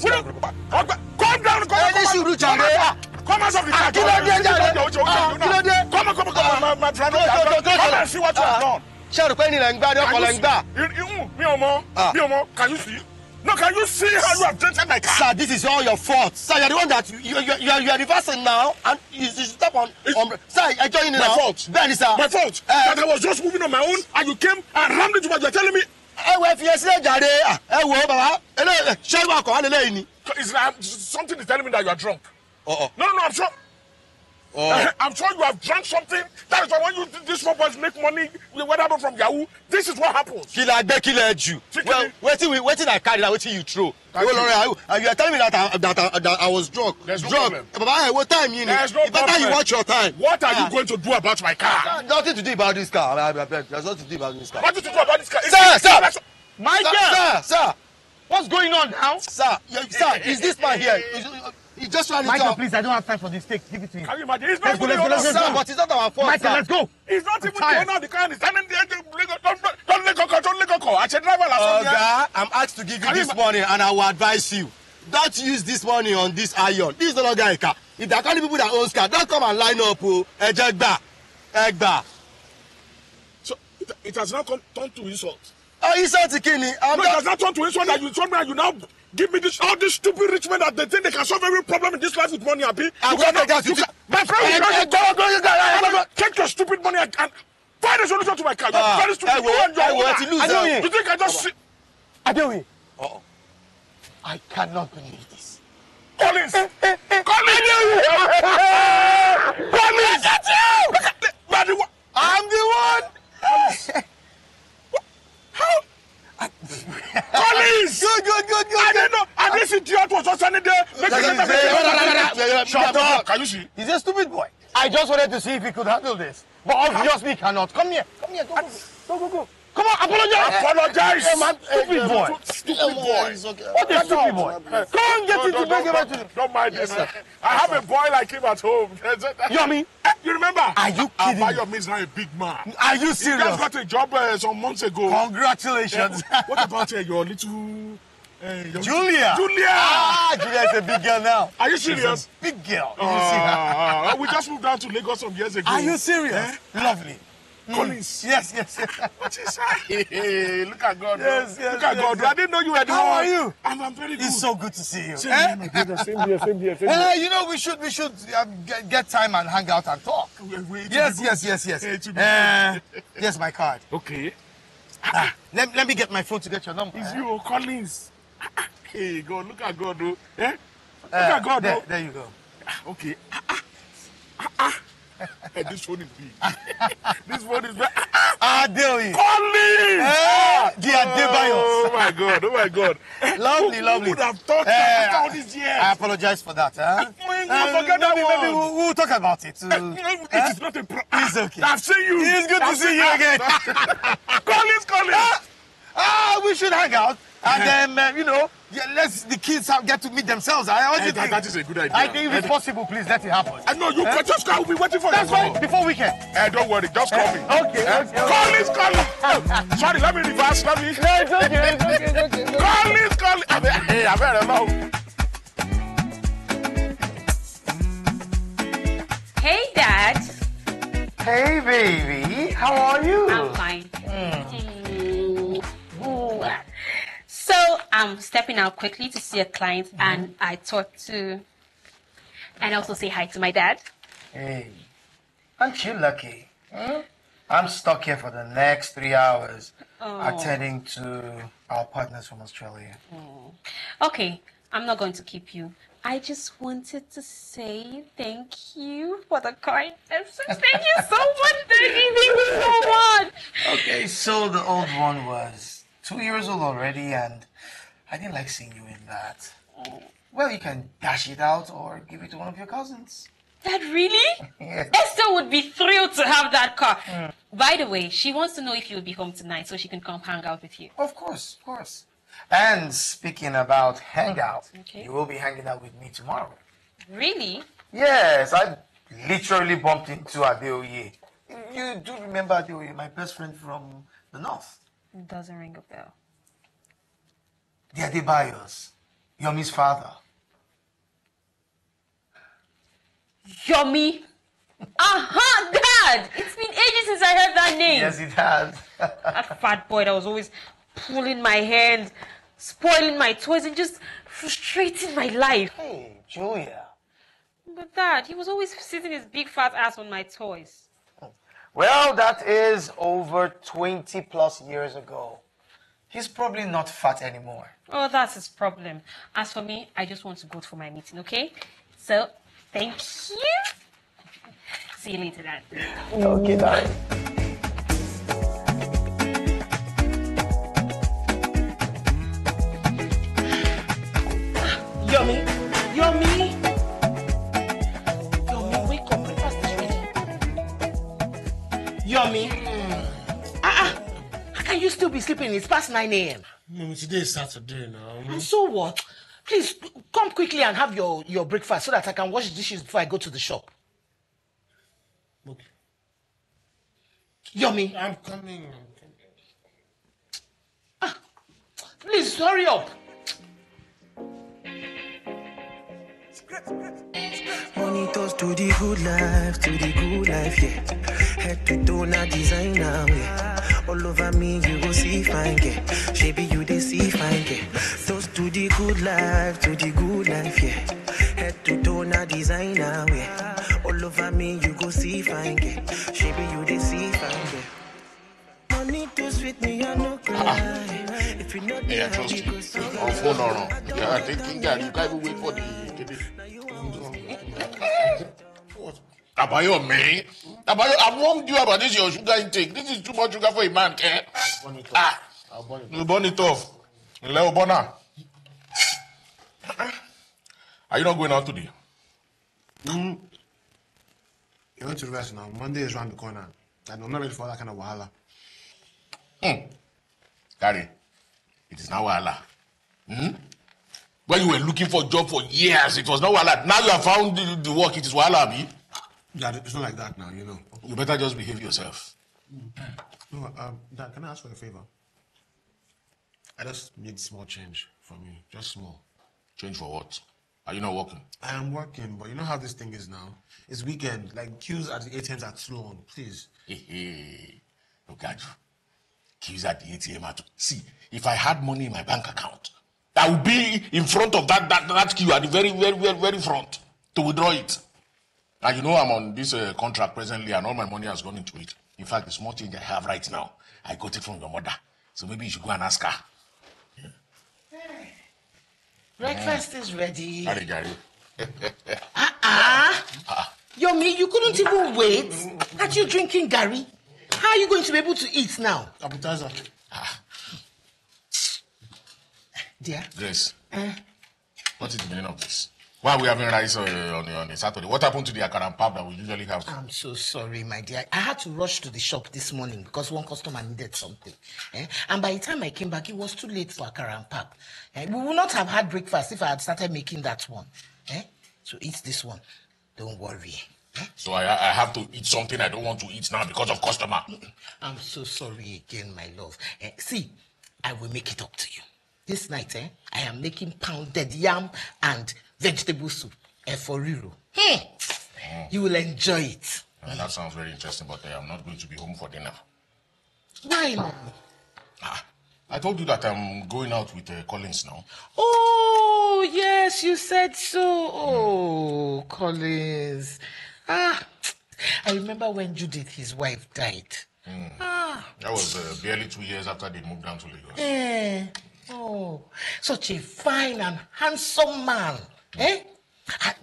Calm down. Come Ẹ ní come sùúrù come jàre. out. Come out of the Ah, car. kí ló dé jàre? Come on, Ah, kí ló dé? Come on, come on, come on, my my friend. Go, go, go, go, Come go. and see what you have done. ṣé àrùpẹ́ ní ilẹ̀ ń gbá ní ọkọ̀ lẹ̀ ń gbà. You- you- Mi ò mọ̀. Ah. Mi ò mọ̀. Can you see? No, can you see how you have dented my car? Sir, this is all your fault. Sir, you're the one that you you you, you, are, you are reversing now and you, you step on. on sir, ẹjọ́ yín ni My now. fault. Bẹ́ẹ̀ni sir. My fault. Ẹ That I was just moving on my own and you came and rammed into my. You're telling me ẹ wo ẹ fi ẹsẹ̀ jàre. Ẹ bàbá. Eléyìí ṣé ìwà ọkọ̀ wà lélẹ́yìn ni. that something is telling me that you are drunk. Ọ̀ọ̀. No, no, no, I'm sure. I'm sure you have drank something. That is why when you these small boys make money, whether from Yahoo, this is what happens. Kí la gbé kí lẹ jù. Kí- Well, wetin we wetin I carry na wetin you throw. Thank you. and you are telling me that I that I, that I was drunk. There's no drunk. problem. Bàbá ẹ wo time yìí ni. There's no It better you problem. watch your time. What are Ah. you going to do about my car? Nothing to do about this car. I- I- I- There's nothing to do about this car. What did you do about this car? Sir, sir. Sir, Michael, sir, sir, what's going on now? sir, you- sir, is this man here? Is- He just ran Michael, our- please, I don't have time for this. Take, give it to him. Can you imagine? It's not Let's go, even let's go, the let's owner. go. Sir, but it's not our fault, Michael, sir. let's go. It's not even the tired. owner of the car. He's standing there. Don't don't don't let go, don't let go. I said driver last. Oga, I'm asked to give you Can this money and I will advise you. Don't use this money on this iron. This is no longer a car. If there are only people that own car, don't come and line up. Oh, ẹ jẹ́ gbà, ẹ gbà. So it, it has now come turned to insult. Oh, insult kini. I'm No, it has not. not turned to insult that you told me and you now give me this all these stupid rich men that they think they can solve every problem in this life with money. Abi, you cannot- you you. can- My friend, Eh, you eh, can't- go, go, go, go, go, go. take your stupid money and, and find a solution to my car. You're Ah, very stupid. you and your owner. you. You think I just sit? Adeoye, Oh. I cannot believe this. Collins, Collins, Collins, that's you. But the, I'm the one. Good, good, good. I didn't know. And this idiot was just standing there. making Shut sense of it. up. Can you see? He's a stupid boy. I just wanted to see if he could handle this. But obviously cannot. Come here. Come here. Go, go, go. Go, go. Come on, apologize. Apologize. Hey, man, stupid boy. Stupid boy. What a stupid boy. Come on, get into bed. no, Get no, back to Don't mind him. I have a boy like him at home. Yomi. Eh, You remember? Are you kidding me? Abayomi is now a big man. Are you He just got a job uh, some months ago. Congratulations. What about uh, your little... Uh, your Julia. Julia! Ah, Julia is a big girl now. Are you serious? big girl. You see her? Uh, we just moved down to Lagos some years ago. Are you serious? Lovely. Collins. Yes, yes, yes. What is that? Look at God. Yes, yes, Look at yes, God. yes. I didn't know you were the How one. are you? I'm, I'm very good. It's so good to see you. Same Eh? my. Same here, same here, same Uh, here. you know, we should we should um, get, get time and hang out and talk. We- we- it will Yes, yes, yes, yes. Eh, it will be Uh, yes, my card. Okay. Ah, let, let me get my phone to get your number. It's eh? you, Collins. Hey, God, look at God, oh. Eh? Look Uh, at God, there, oh. there you go. Okay. Ah, ah. Ah, ah. Eh, this phone is big. this one is big. Adeoye. Collins! Eh, the Adebayos. Oh, my God. Oh, my God. Lovely, Who- lovely. Who would have thought Eh, that all these years? I apologize for that. Huh? You forget that maybe, one. maybe we'll, we'll talk about it. Uh, eh? It is not a problem. It's okay. I've seen you. It's good to I've see seen- you again. Collins, Collins. Ah, ah, we should hang out. And then, uh, you know, yeah, let's the kids have, get to meet themselves. I, what do Eh, you that- think? that is a good idea. I think if it's possible, please let it happen. I know you can just go. I'll be waiting for That's you. fine. Before weekend. Eh, don't worry. Just call me. Okay, Eh? okay. Collins, Collins. Oh, sorry, let me reverse. Let me. No, it's okay. It's okay. It's okay. Collins, Collins. I mean, hey, I better know. Hey, Dad. Hey, baby. How are you? I'm fine. Mm. Ooh. So I'm stepping out quickly to see a client, and I talk to, and also say hi to my dad. Hey, aren't you lucky? Hmm? I'm stuck here for the next three hours attending to our partners from Australia. Okay, I'm not going to keep you. I just wanted to say thank you for the kind message. Thank you so much, Daddy. Thank you so much. Okay, so the old one was two years old already, and I didn't like seeing you in that. Well, you can dash it out or give it to one of your cousins. Dad, really? Yes. Esther would be thrilled to have that car. Mm. By the way, she wants to know if you'll be home tonight so she can come hang out with you. Of course, of course. And speaking about hangout, Okay. you will be hanging out with me tomorrow. Really? Yes, I literally bumped into Adeoye. You do remember Adeoye, my best friend from the north? It doesn't ring a bell. The Adebayos, Yomi's father. Yomi. Aha, Dad! It's been ages since I heard that name. Yes, it has. That fat boy that was always pulling my hand, spoiling my toys, and just frustrating my life. hey, Julia. But Dad, he was always sitting his big fat ass on my toys. Well, that is over 20 plus years ago. He's probably not fat anymore. Oh, that's his problem. As for me, I just want to go for my meeting, okay? So, thank you. See you later, Dad. Okay, darling. You be sleeping? It's past 9 a.m. Mommy, today is Saturday now. And so what? Please come quickly and have your, your breakfast so that I can wash dishes before I go to the shop. Okay. Yomi, I'm coming. I'm coming. Ah, please hurry up. Monitors to the good life, to the good life, yeah. Head to toe, now designer, yeah. All over me, you go see fine, yeah. Shaby, you they see fine, yeah. Toast to the good life, to the good life, yeah. Head to toe, now designer, yeah. All over me, you go see fine, yeah. Shaby, you they see fine, yeah. Money to sweet me, I no cry. If you know Yeah, trust you me. On phone or not. Yeah, I think Gary, you can't even wait for the. Abayo, me. Abayo, I've warned you about this your sugar intake. This is too much sugar for a man, eh? Ah, you burn it off. Leo Bona. Are you not going out today? You want to rest now. Monday is around the corner. And I'm not ready for that kind of wahala. Gary, it is now Wahala. Hmm? When you were looking for a job for years, it was not Wahala. Now you have found the, the work, it is Wahala, Abi. Dad, it's not like that now, you know. You better just behave yourself. No, um, Dad, can I ask for a favor? I just need small change from you. Just small. Change for what? Are you not working? I am working, but you know how this thing is now? It's weekend. Like, queues at the ATMs are too long. Please. Hey, hey. Look at you. Keys at the ATM. At, see, if I had money in my bank account, I would be in front of that, that, that queue at the very, very, very, very front to withdraw it. And you know I'm on this uh, contract presently and all my money has gone into it. In fact, the small change I have right now, I got it from your mother. So maybe you should go and ask her. Breakfast is ready. Gary, Gary. Yomi, you couldn't even wait. Aren't you drinking garri? How are you going to be able to eat now? Appetizer. Dear, Grace. What is the meaning of this? Why are we having rice uh, on, on a Saturday? What happened to the akara and pap that we usually have? I'm so sorry, my dear. I had to rush to the shop this morning because one customer needed something. eh? And by the time I came back, it was too late for Akara and Pap. Eh, We would not have had breakfast if I had started making that one. Eh? So eat this one. Don't worry. eh? So I, I have to eat something I don't want to eat now because of customer. I'm so sorry again, my love. Eh, see, I will make it up to you. This night, eh, I am making pounded yam and vegetable soup. Efo Riro. Hmm. You will enjoy it. Uh, that sounds very interesting, but uh, I'm not going to be home for dinner. Why not? Ah, I told you that I'm going out with uh, Collins now. Oh, yes, you said so. Oh, Collins. Ah, I remember when Judith, his wife, died. Ah, That was uh, barely two years after they moved down to Lagos. eh. Oh, such a fine and handsome man. Eh? Ah,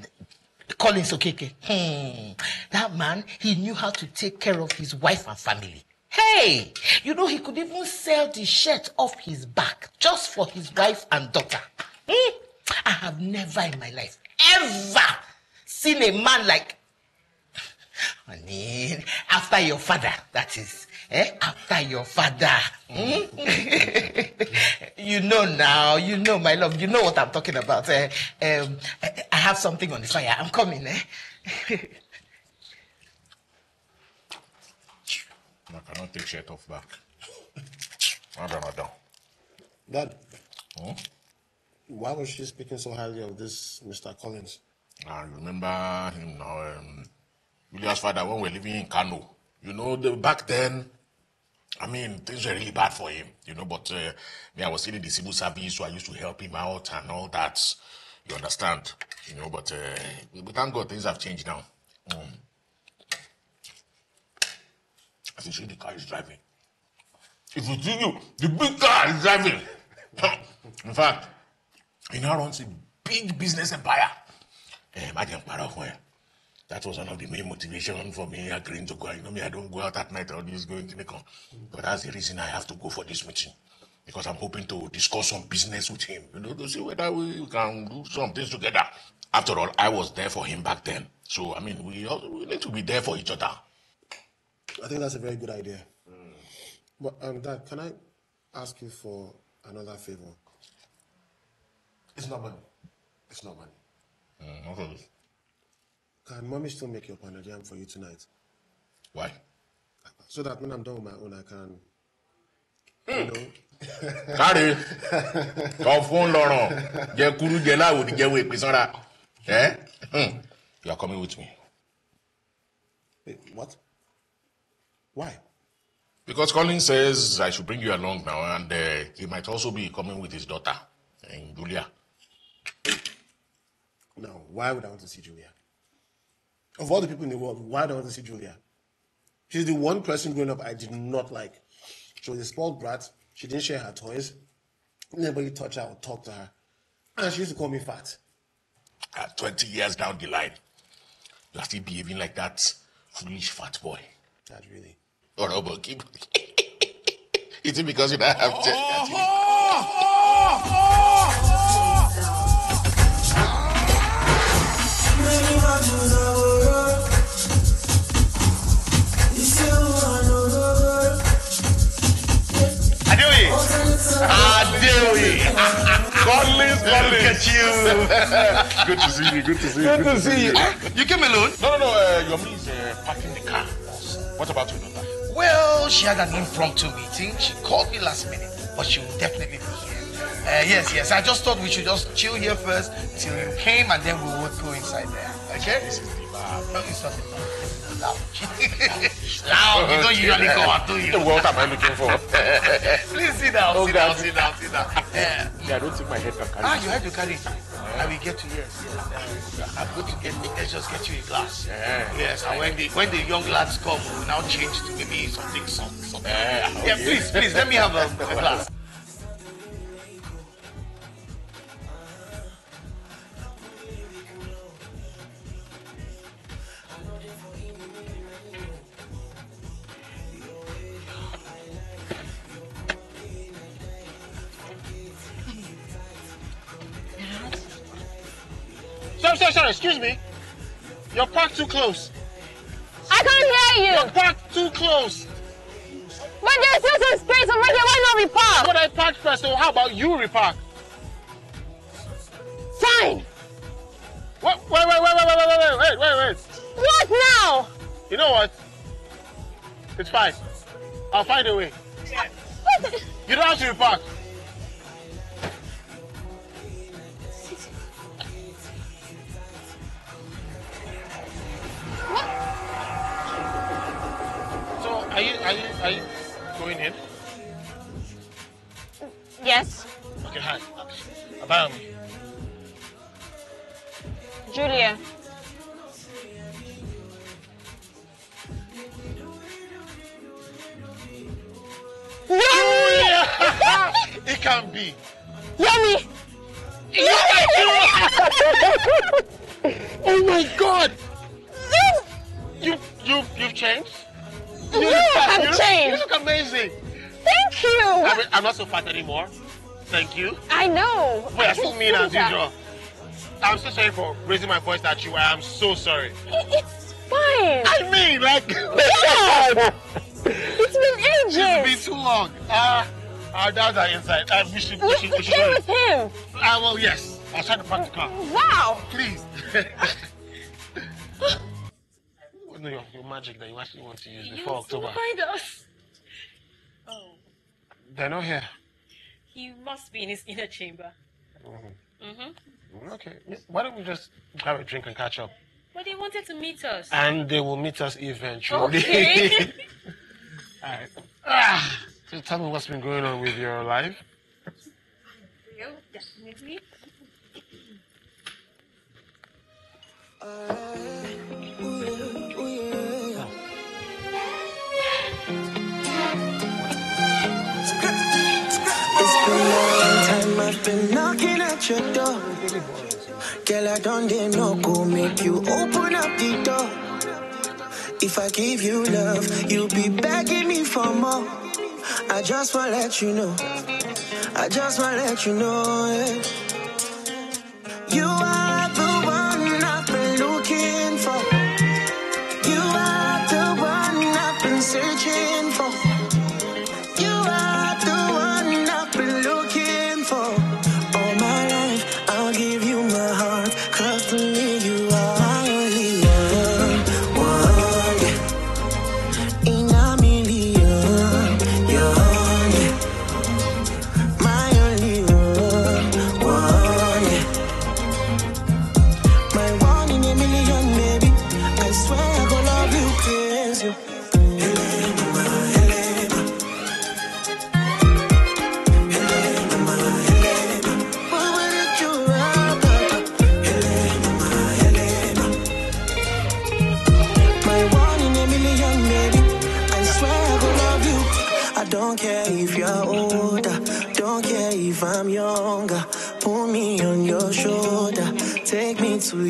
Collins Okeke. Hmm. That man, he knew how to take care of his wife and family. Hey, you know, he could even sell the shirt off his back just for his wife and daughter. Hmm? I have never in my life ever seen a man like I mean, after your father, that is. Eh? After your father. Hmm? you know now, you know, my love, you know what I'm talking about. Eh? Um, I I have something on the fire. I'm coming, eh? I cannot take shirt off back. Madam, madam. Dad, Hmm? Why was she speaking so highly of this Mr. Collins? I remember him now. Um, Julia's father, when we were living in Kano, you know, the, back then, I mean, things were really bad for him, you know, but uh, me, I was still in the civil service, so I used to help him out and all that. You understand? You know, but uh, we thank God things have changed now. Mm. If you see the car is driving, if you see you, the big car is driving. in fact, he now runs a big business empire. Eh, Imagine para fún. That was one of the main motivation for me agreeing to go. You know me, I don't go out at night or just going to Nikon. But that's the reason I have to go for this meeting. Because I'm hoping to discuss some business with him, you know, to see whether we can do some things together. After all, I was there for him back then. So, I mean, we, also, we need to be there for each other. I think that's a very good idea. But, um, Dad, can I ask you for another favor? It's not money. It's not money. Mm, okay. Can mommy still make your pounded yam for you tonight? Why? So that when I'm done with my own, I can, you know, káre kọ fún lọrùn jẹ kúrú jẹ láwòdì jẹ wo ìpín sanra Hmm. you are coming with me Wait, what? Why? because Colin says I should bring you along now and uh, he might also be coming with his daughter and Julia No, why would I want to see Julia? Of all the people in the world, why do I want to see Julia? She's the one person growing up I did not like. She was a spoiled brat. She didn't share her toys. Nobody touched her or talked to her. And she used to call me fat. uh, twenty years down the line you are still behaving like that foolish fat boy Not really. ọ̀rọ̀ bọ̀ keep is it because you don't have to. Adeoye. Adeoye. Collins, Look at you. good to see you good to see you Good to see you. You came alone? no no no uh, Yomi is uh, parking the car what about your daughter. Well, she had an impromptu meeting. She called me last minute, but she will definitely be here. Uh, yes, yes. I just thought we should just chill here first till you came, and then we would go inside there. Okay? This is the bar. No, it's not the lounge. lounge. You don't usually go out, do you? What am I looking for? Please sit down. Oh, sit down. Sit down. Sit down. Yeah. I don't think my head can carry Ah, you had to carry it. I will get you, yes. yes. I'm going to get. Let's just get you a glass. Yeah. Yes. And when the when the young lads come, we will now change to maybe something soft. Something. Yeah, Yeah. Please, please. Let me have a, a glass. Sorry, sorry, sorry. Excuse me. You're parked too close. I can't hear you. You're parked too close. But there's still some space over here. Why not we park? But I parked first, so how about you repark? Fine. Wait, wait, wait, wait, wait, wait, wait, wait, wait, wait. What now? You know what? It's fine. I'll find a way. What? You don't have to repark. So are you are you are you going in? Yes, Okay, hi. About me. Julia. Yomi! It can be. Yomi! Oh my god! You, You you you've changed? you look- have you look- changed. You look amazing. Thank you. I mean, I'm not so fat anymore. Thank you. I know. But I still mean as usual. I'm so sorry for raising my voice at you. I am so sorry. It- It's fine. I mean, like, God. It's been ages. it's been too long. Uh, our dads are inside. Uh, we should, we should, we should go. with him. Uh, well, yes. I'll try to park the car. Wow. Please. What is your, your magic that you actually want to use before October? Find us. Oh, They're not here. he must be in his inner chamber. Mm-hmm. Okay. Why don't we just grab a drink and catch up? But they wanted to meet us. And they will meet us eventually. Okay. Alright. Ah, so tell me what's been going on with your life. Real, definitely. It's been a long time I've been knocking at your door. Girl, I don't dare no go make you open up the door. If I give you love, you'll be begging me for more. I just wanna let you know. I just wanna let you know. yeah. You are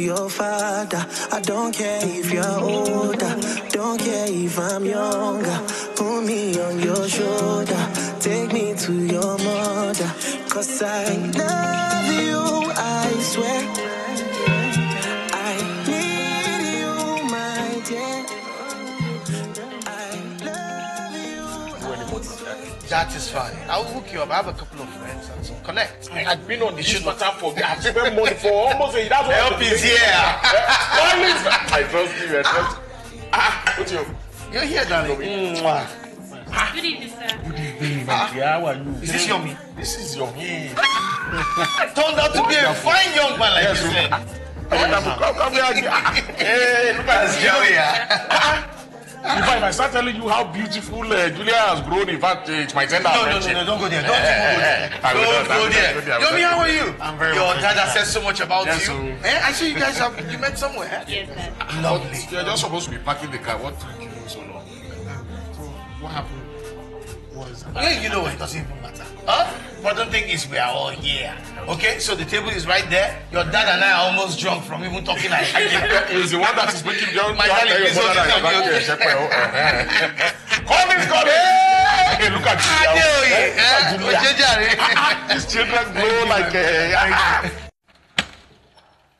your father. I don't care if you're older, don't care if I'm younger. Put me on your shoulder, take me to your mother. Cause I love you, I swear. That is fine. I'll hook you up. I have a couple of friends and some connect. I had been on the shoot matter for I spent money for almost a year. That's what Help is here. I trust you. I trust. Ah, ah. ah what's your? You're here, darling. Good evening, sir. Yeah, ah. how are you? Is this Yomi? This is Yomi. Turned out to be a fine young man like you said. Come, come here. Hey, look at That's this. Joey. yeah. In fact, if I start telling you how beautiful uh, Julia has grown, in fact, uh, it might send out No, no, no, no, don't go there. Don't even go there. Don't go will there. not go there. I Yomi, how are you? I'm very Your well, thank dad you. says so much about Yes, you. so- Eh, I see you guys have you met somewhere. Yes, sir. Lovely. You're just supposed to be parking the car. What took you so long? What happened? What is Yeah, you know what? It doesn't even matter. Huh? Important thing is we are all here. Okay, so the table is right there. Your dad and I are almost drunk from even talking like He's the one that is making John. My John darling, tell your please mother don't you're me, here, Shepherd. Oh, eh, eh. Call this, call this. Hey, look at you. Adeoye, Look at eh? Julia. Ojejare. These children grow like uh, ah.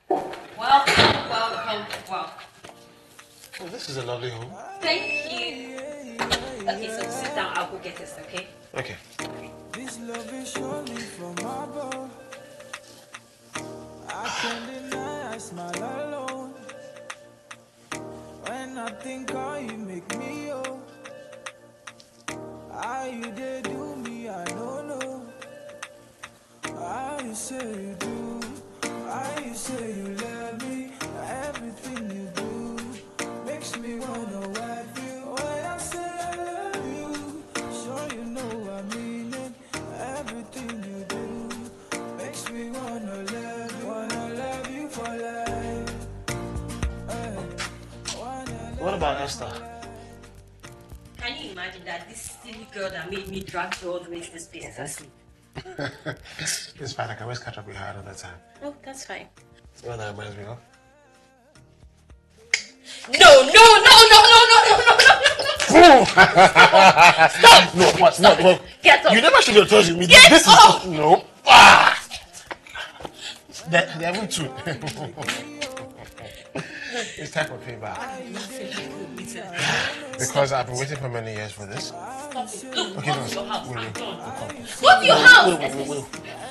Welcome, welcome, welcome. Oh, this is a lovely home. Thank you. Okay, so sit down. I'll go get this, okay? Okay. Love is surely from above. I can't deny I smile alone. When I think how you make me oh. How you did do me, I don't know. How you say you do, how you say you love me. Everything you do makes me wanna wife about Esther? Can you imagine that this silly girl that made me drag her all the way to this place is asleep? it's fine. I can always catch up with her another time. Oh, that's fine. You know what that reminds me of? No, no, no, no, no, no, no, no, no, no. Stop! No, what? No, no. Get up! You never should have told me. Get this up! is no. Ah! They're, they're even two. it's time for payback. Because I've been waiting for many years for this. Stop it. Look, Okay, go no, to your house. wait, I'm wait, we'll come. Your Wait, house. Wait, wait, wait.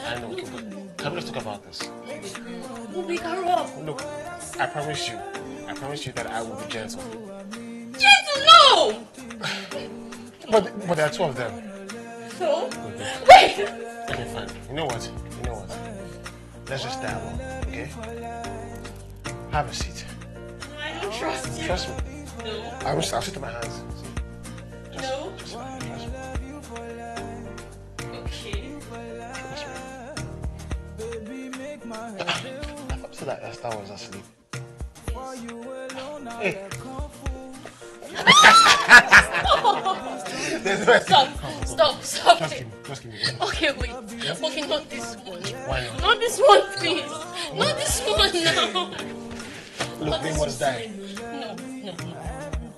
I know, okay, but can we just talk about this? We'll wake her up. Look, I promise you, I promise you that I will be gentle. Gentle, no! But but there are two of them. So? Wait! Okay, fine. You know what? You know what? Let's just dialogue, okay? Have a seat. I don't trust you. Trust me. No. I will, I'll sit on my hands. No. Just fine. Trust me. Okay. Ah, I thought that Esther was asleep. Hey. There's no Stop. Stop. Stop Just it. give me, just give me. Okay, wait. Okay, not this one. Why not? Not this one, please. Not this one now. Look, they must die. No, no, no.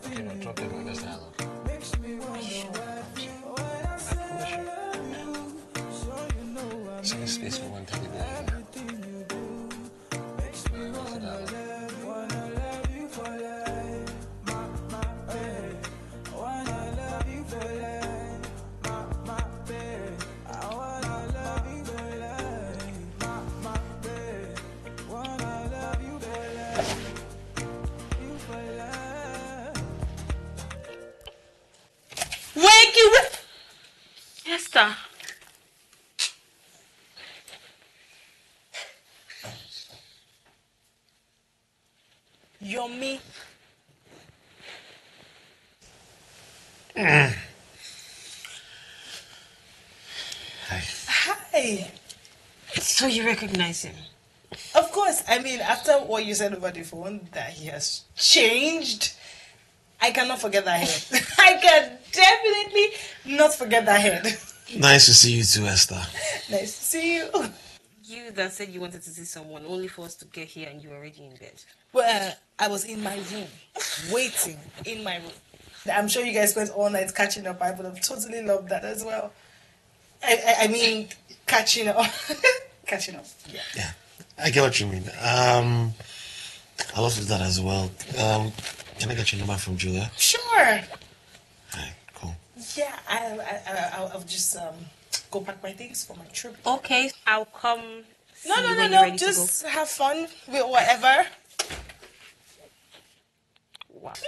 Okay, no, drop them. Let's dialogue. See this space for one teddy bear. So you recognize him? Of course. I mean, after what you said over the phone, that he has changed. I cannot forget that head. I can definitely not forget that head. Nice to see you too, Esther. nice to see you. You that said you wanted to see someone only for us to get here and you were already in bed. Well, I was in my room, waiting in my room. I'm sure you guys spent all night catching up. I would have totally loved that as well. I, I, I mean, catching up. catching up. Yeah. Yeah, I get what you mean. Um, I love to do that as well. Um, can I get your number from Julia? Sure. Alright, cool. Yeah, I, I, I, I'll, I'll just um, go pack my things for my trip. Okay, I'll come. No, see no, you no, you're no. Just have fun with whatever. Wow.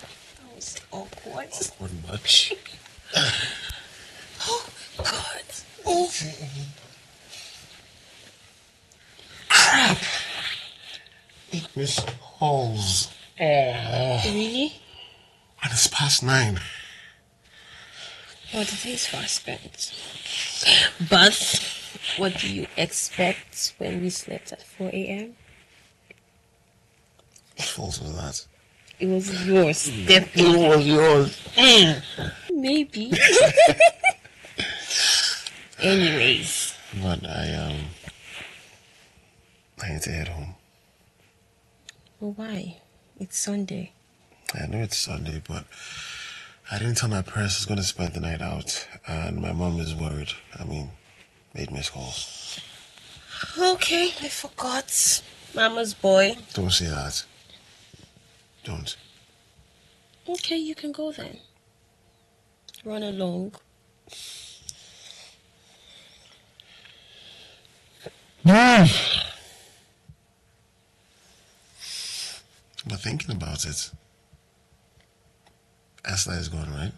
That was awkward. What much? Oh, God. Oh. Miss Halls. Oh, Really? and it's past nine. Well, the day is fast spent. But what do you expect when we slept at 4 a.m.? What fault was that? It was yours, definitely. It was yours. Maybe. Anyways, But I um, I need to head home. well, why? It's Sunday. I know it's Sunday, but I didn't tell my parents I was going to spend the night out, and my mom is worried. I mean, made missed calls. Okay, I forgot. Mama's boy. Don't say that. Don't. Okay, you can go then. Run along. But thinking about it, Esther is gone, right?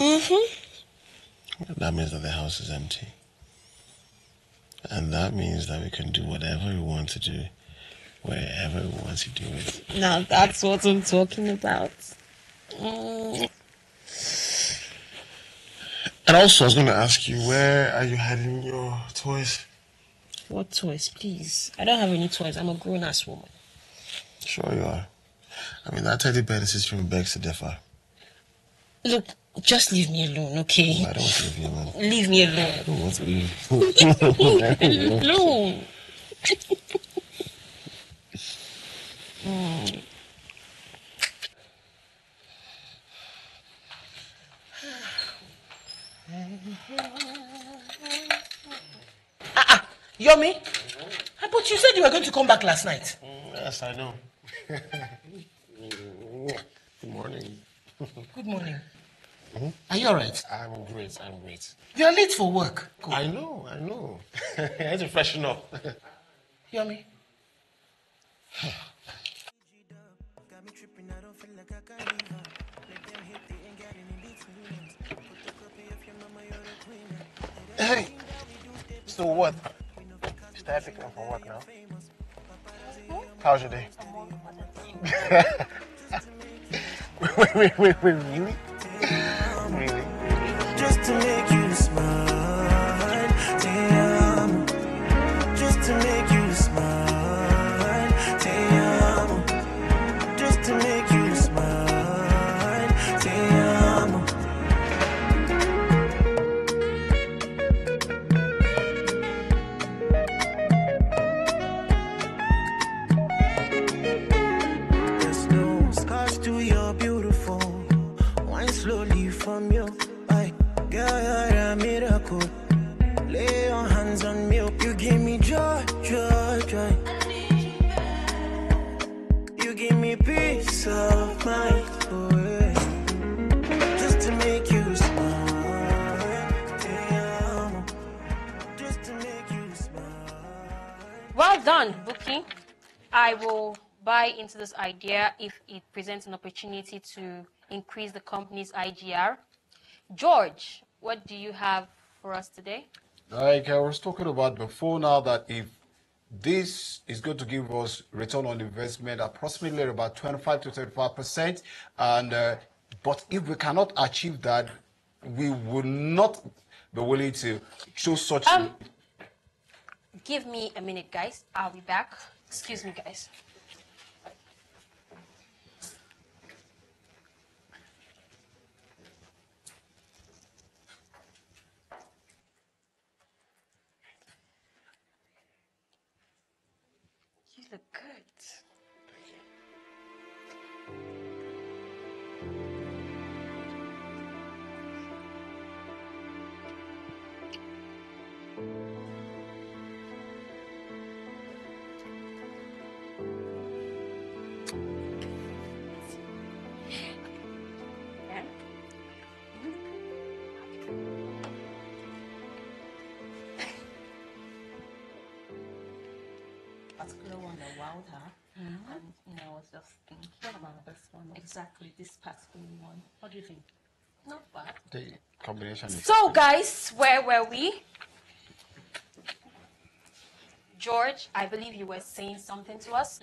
Mm-hmm. That means that the house is empty. And that means that we can do whatever we want to do, wherever we want to do it. Now that's what I'm talking about. Mm. And also, I was going to ask you, where are you hiding your toys? What toys, please? I don't have any toys. I'm a grown ass woman. Sure you are. I mean, that teddy bear is from begs to differ. Look, just leave me alone, okay? I don't want to leave you alone. Leave me alone. I don't want to leave. alone. Mm. Ah, ah, Yomi, but you said you were going to come back last night. Mm, yes, I know. Good morning. Good morning. Hmm? Are you alright? I'm great, I'm great. You're late for work. I know, I know. I had to freshen up. Yomi. hey, So what? Start picking up from work now. How's your day? wait, wait, wait, wait, really? Really? Just to make you smile. Just to make I will buy into this idea if it presents an opportunity to increase the company's IGR. George, what do you have for us today? Like I was talking about before now that if this is going to give us return on investment approximately about 25 to 35 percent and uh, but if we cannot achieve that we will not be willing to choose such Um, Give me a minute, guys. I'll be back. Excuse me, guys. Particular one that wowed her. Mm-hmm. And you know, I was just thinking about this one. Exactly this particular one. What do you think? Not bad. the combination is So, guys, where were we? George, I believe you were saying something to us.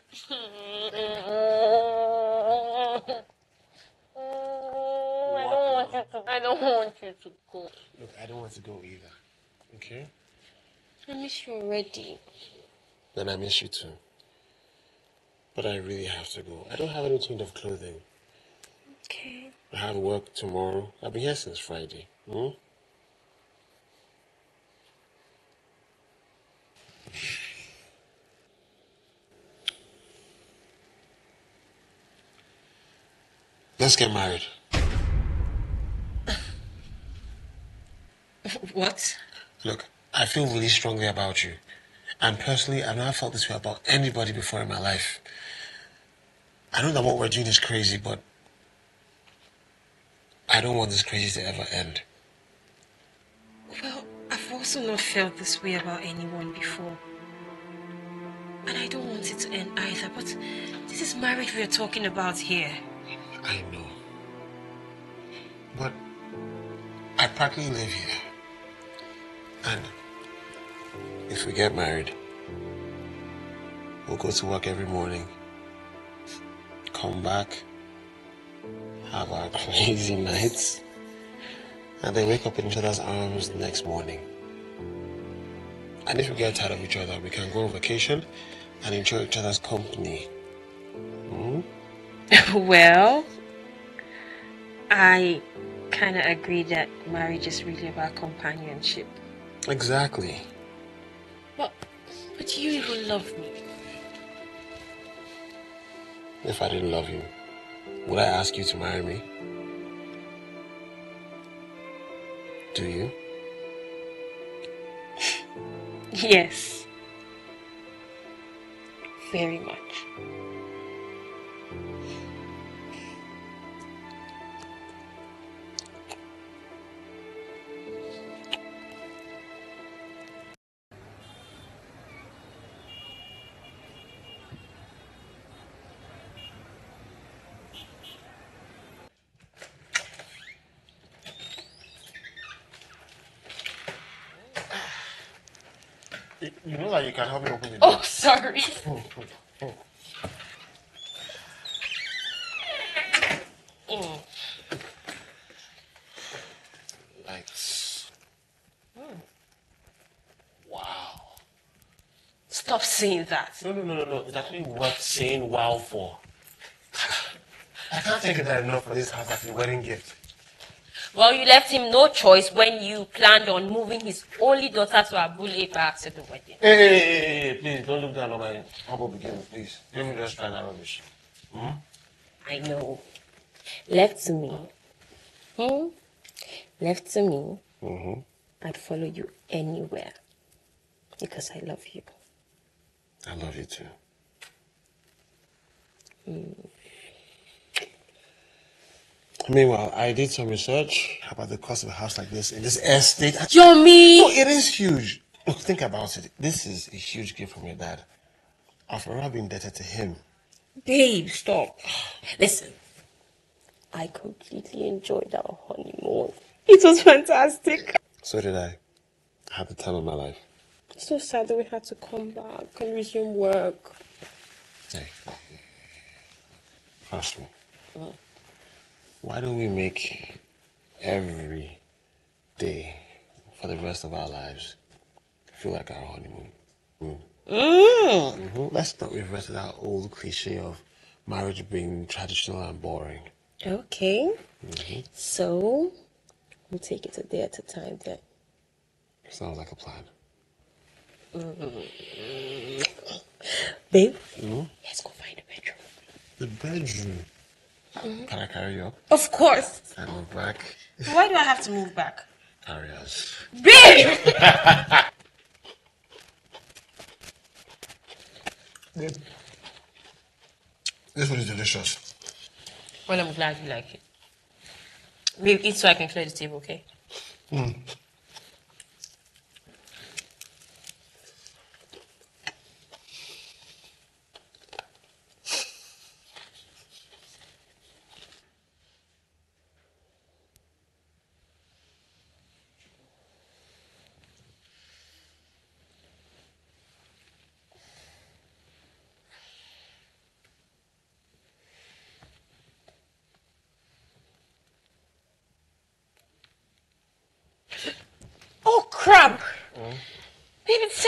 I don't want you to go. Look, I don't want to go either. Okay? I miss you already. Then I miss you too. But I really have to go. I don't have any change of clothing. Okay. I have work tomorrow. I've been here since Friday. Hmm? Let's get married. What? Look, I feel really strongly about you. And personally, I've never felt this way about anybody before in my life. I don't know that what we're doing is crazy, but I don't want this crazy to ever end. Well, I've also not felt this way about anyone before. And I don't want it to end either, but this is marriage we are talking about here. I know. But I practically live here. And if we get married, we'll go to work every morning, come back, have our crazy nights, and then wake up in each other's arms the next morning. And if we get tired of each other, we can go on vacation and enjoy each other's company. Hmm? well, I kind of agree that marriage is really about companionship. Exactly. But, you even love me. If I didn't love you, would I ask you to marry me? Do you? Yes. Very much. You that can help me open the door. Oh, sorry. Mm. Lights. Wow. Stop saying that. No, no, no, no, no. It's actually worth saying wow for. I can't take it that enough for this house as a wedding gift. Well, you left him no choice when you planned on moving his only daughter to Abule back to the wedding. Hey, hey, hey, hey, please don't look down on my humble beginning, please. Let me just try that rubbish. Hmm? I know. Left to me. Hmm? Left to me. Mm-hmm. I'd follow you anywhere. Because I love you. I love you too. Mm. Meanwhile, I did some research about the cost of a house like this in this estate. Yomi! No, it is huge. Look, think about it. This is a huge gift from your dad. I've forever been indebted to him. Babe, stop. Listen, I completely enjoyed our honeymoon. It was fantastic. So did I. I had the time of my life. It's So sad that we had to come back and resume work. Hey. Trust me. Mm. Why don't we make every day for the rest of our lives feel like our honeymoon? Mm. Mm. Mhm. Let's not revert to that old cliche of marriage being traditional and boring. Okay, Mhm. so we'll take it a day at a time then. Sounds like a plan. Mm. Babe, Mhm. let's go find a bedroom. The bedroom. Mhm. Can I carry you up? Of course. Can I move back? Why do I have to move back? Carry us. Babe! This food is delicious. well, I'm glad you like it. Babe, eat so I can clear the table, okay? Mm.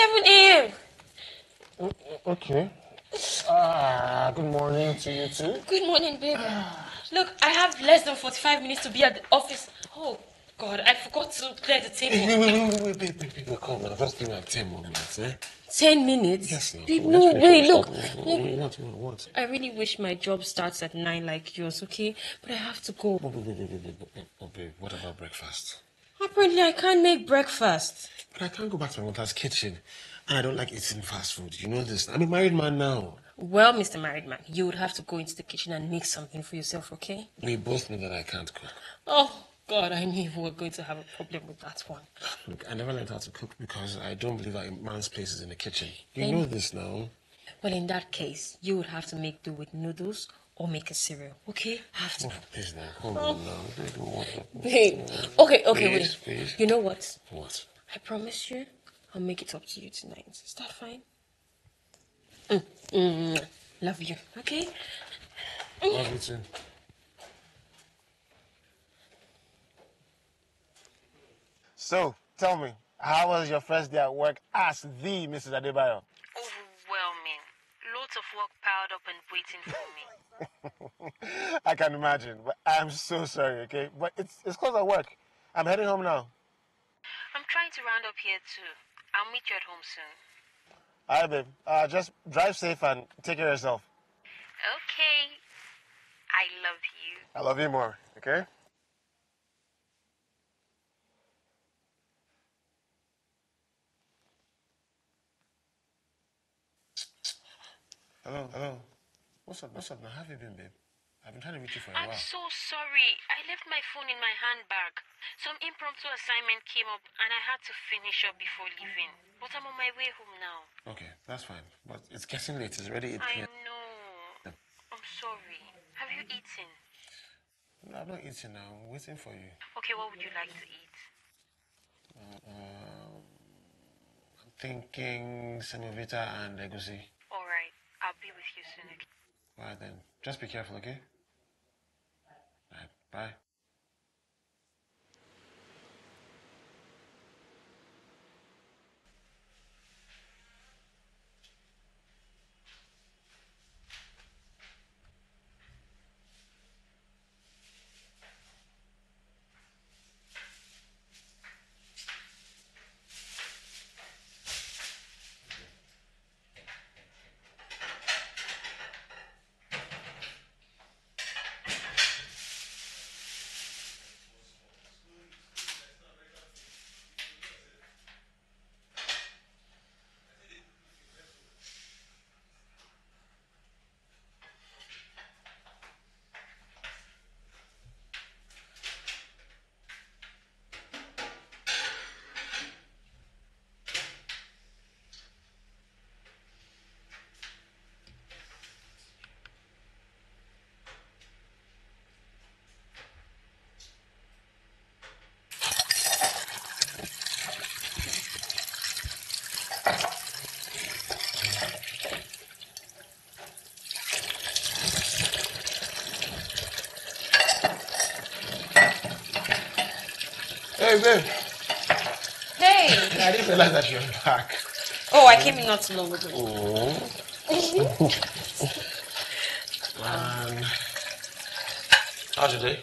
7 a.m. Okay. Ah, good morning to you too. Good morning, baby. Look, I have less than 45 minutes to be at the office. Oh, God, I forgot to clear the table. Hey, wait, wait, wait, wait, wait, wait, wait, come on. Give me like 10 more minutes, eh? 10 minutes? Yes, no. Babe, no, way. look. Look, what, what, what? I really wish my job starts at 9 like yours, okay? But I have to go. Wait, wait, wait, wait, wait, wait, wait. What about breakfast? Apparently, I can't make breakfast. But I can't go back to my mother's kitchen. And I don't like eating fast food. You know this. I'm a married man now. Well, Mr. Married Man, you would have to go into the kitchen and make something for yourself, okay? We both know that I can't cook. Oh, God, I knew we were going to have a problem with that one. Look, I never learned how to cook because I don't believe that a man's place is in the kitchen. You know this now. Well, in that case, you would have to make do with noodles or make a cereal, okay? Have to. Oh, please now, come Oh. on now. I don't want that. Babe. Okay, okay, Please, wait. please. You know what? What? I promise you, I'll make it up to you tonight. Is that fine? Mm, mm, love you, okay? Love you too. So, tell me, how was your first day at work as the Mrs. Adebayo? Of work piled up and waiting for me. I can imagine, but I'm so sorry, okay? But it's it's close at work. I'm heading home now. I'm trying to round up here too. I'll meet you at home soon. All right, babe. Uh, just drive safe and take care of yourself. Okay. I love you. I love you more, okay? Hello, hello. What's up? What's up now? How have you been, babe? I've been trying to reach you for a I'm while. I'm so sorry. I left my phone in my handbag. Some impromptu assignment came up and I had to finish up before leaving. But I'm on my way home now. Okay, that's fine. But it's getting late. It's already 8 I p.m. know. I'm sorry. Have you eaten? No, I'm not eating now. I'm waiting for you. Okay, what would you like to eat? Um, I'm thinking semovita and egusi. Be with you soon. All right then. Just be careful, okay? All right. Bye. Hey, babe. Hey! I didn't realize that you're back. Oh, I came in not too long ago. Oh. Man. How's your day?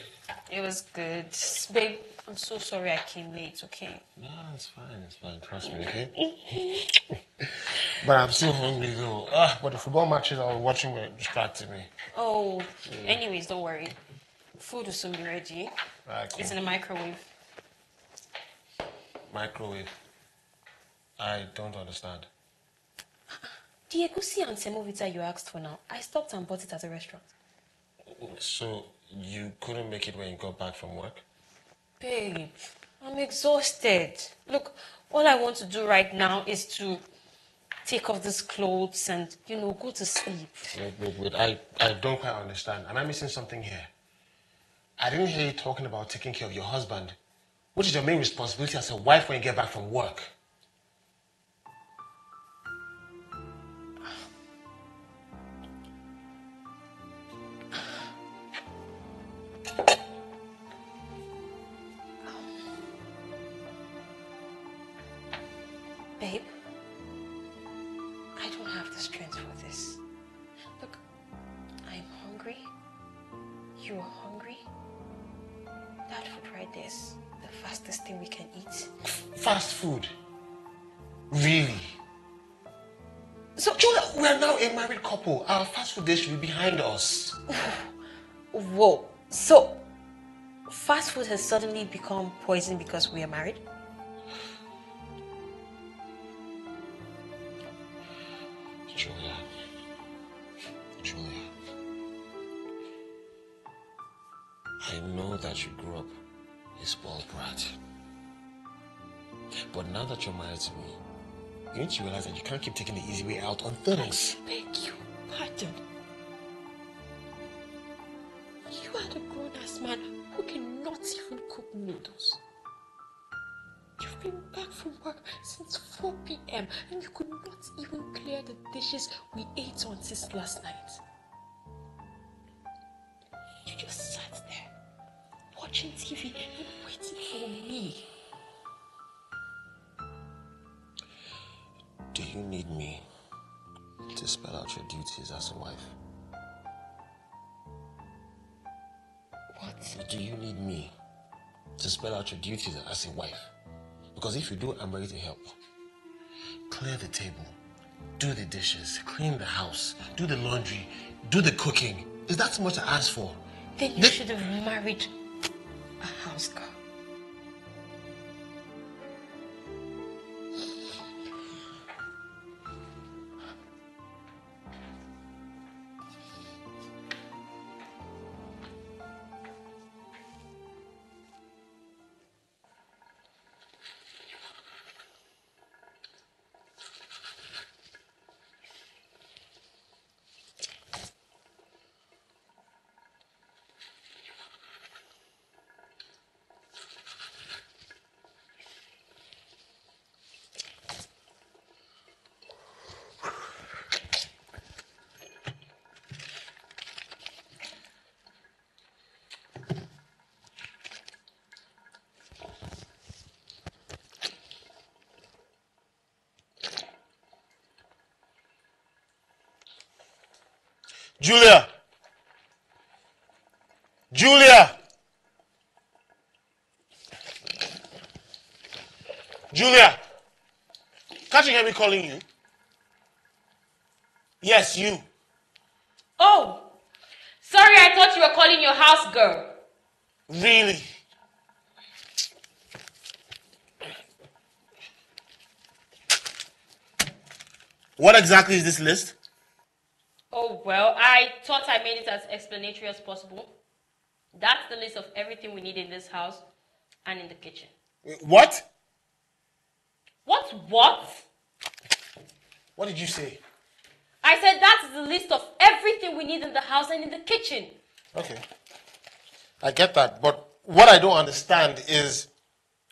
It was good. Babe, I'm so sorry I came late, okay? No, it's fine. It's fine. Trust me, okay? but I'm still hungry though. Ah, but the football matches I was watching were distracting me. Oh, anyways, don't worry. Food will soon be ready. Right, cool. It's in the microwave. Microwave. I don't understand. The egusi and semovita you asked for now, I stopped and bought it at a restaurant. So you couldn't make it when you got back from work? Babe, I'm exhausted. Look, all I want to do right now is to take off these clothes and, you know, go to sleep. Wait, wait, wait. I, I don't quite understand. Am I missing something here? I didn't hear you talking about taking care of your husband, which is your main responsibility as a wife when you get back from work. Behind us. Whoa. So, fast food has suddenly become poison because we are married? Julia. Julia. I know that you grew up a spoiled brat. But now that you're married to me, you need to realize that you can't keep taking the easy way out on things. Beg last night. You just sat there watching TV and waiting for me. Do you need me to spell out your duties as a wife? What? Do you need me to spell out your duties as a wife? Because if you do, I'm ready to help. Clear the table, do the dishes, clean the house, do the laundry, do the cooking. Is that too much to ask for? Then you should have married a house girl. Julia. Julia. Julia. Can't you hear me calling you? Yes, you. Oh, sorry, I thought you were calling your house girl. Really? What exactly is this list? Oh, well, I thought I made it as explanatory as possible. That's the list of everything we need in this house and in the kitchen. Uh, what? What? What? What did you say? I said that's the list of everything we need in the house and in the kitchen. Okay. I get that, but what I don't understand is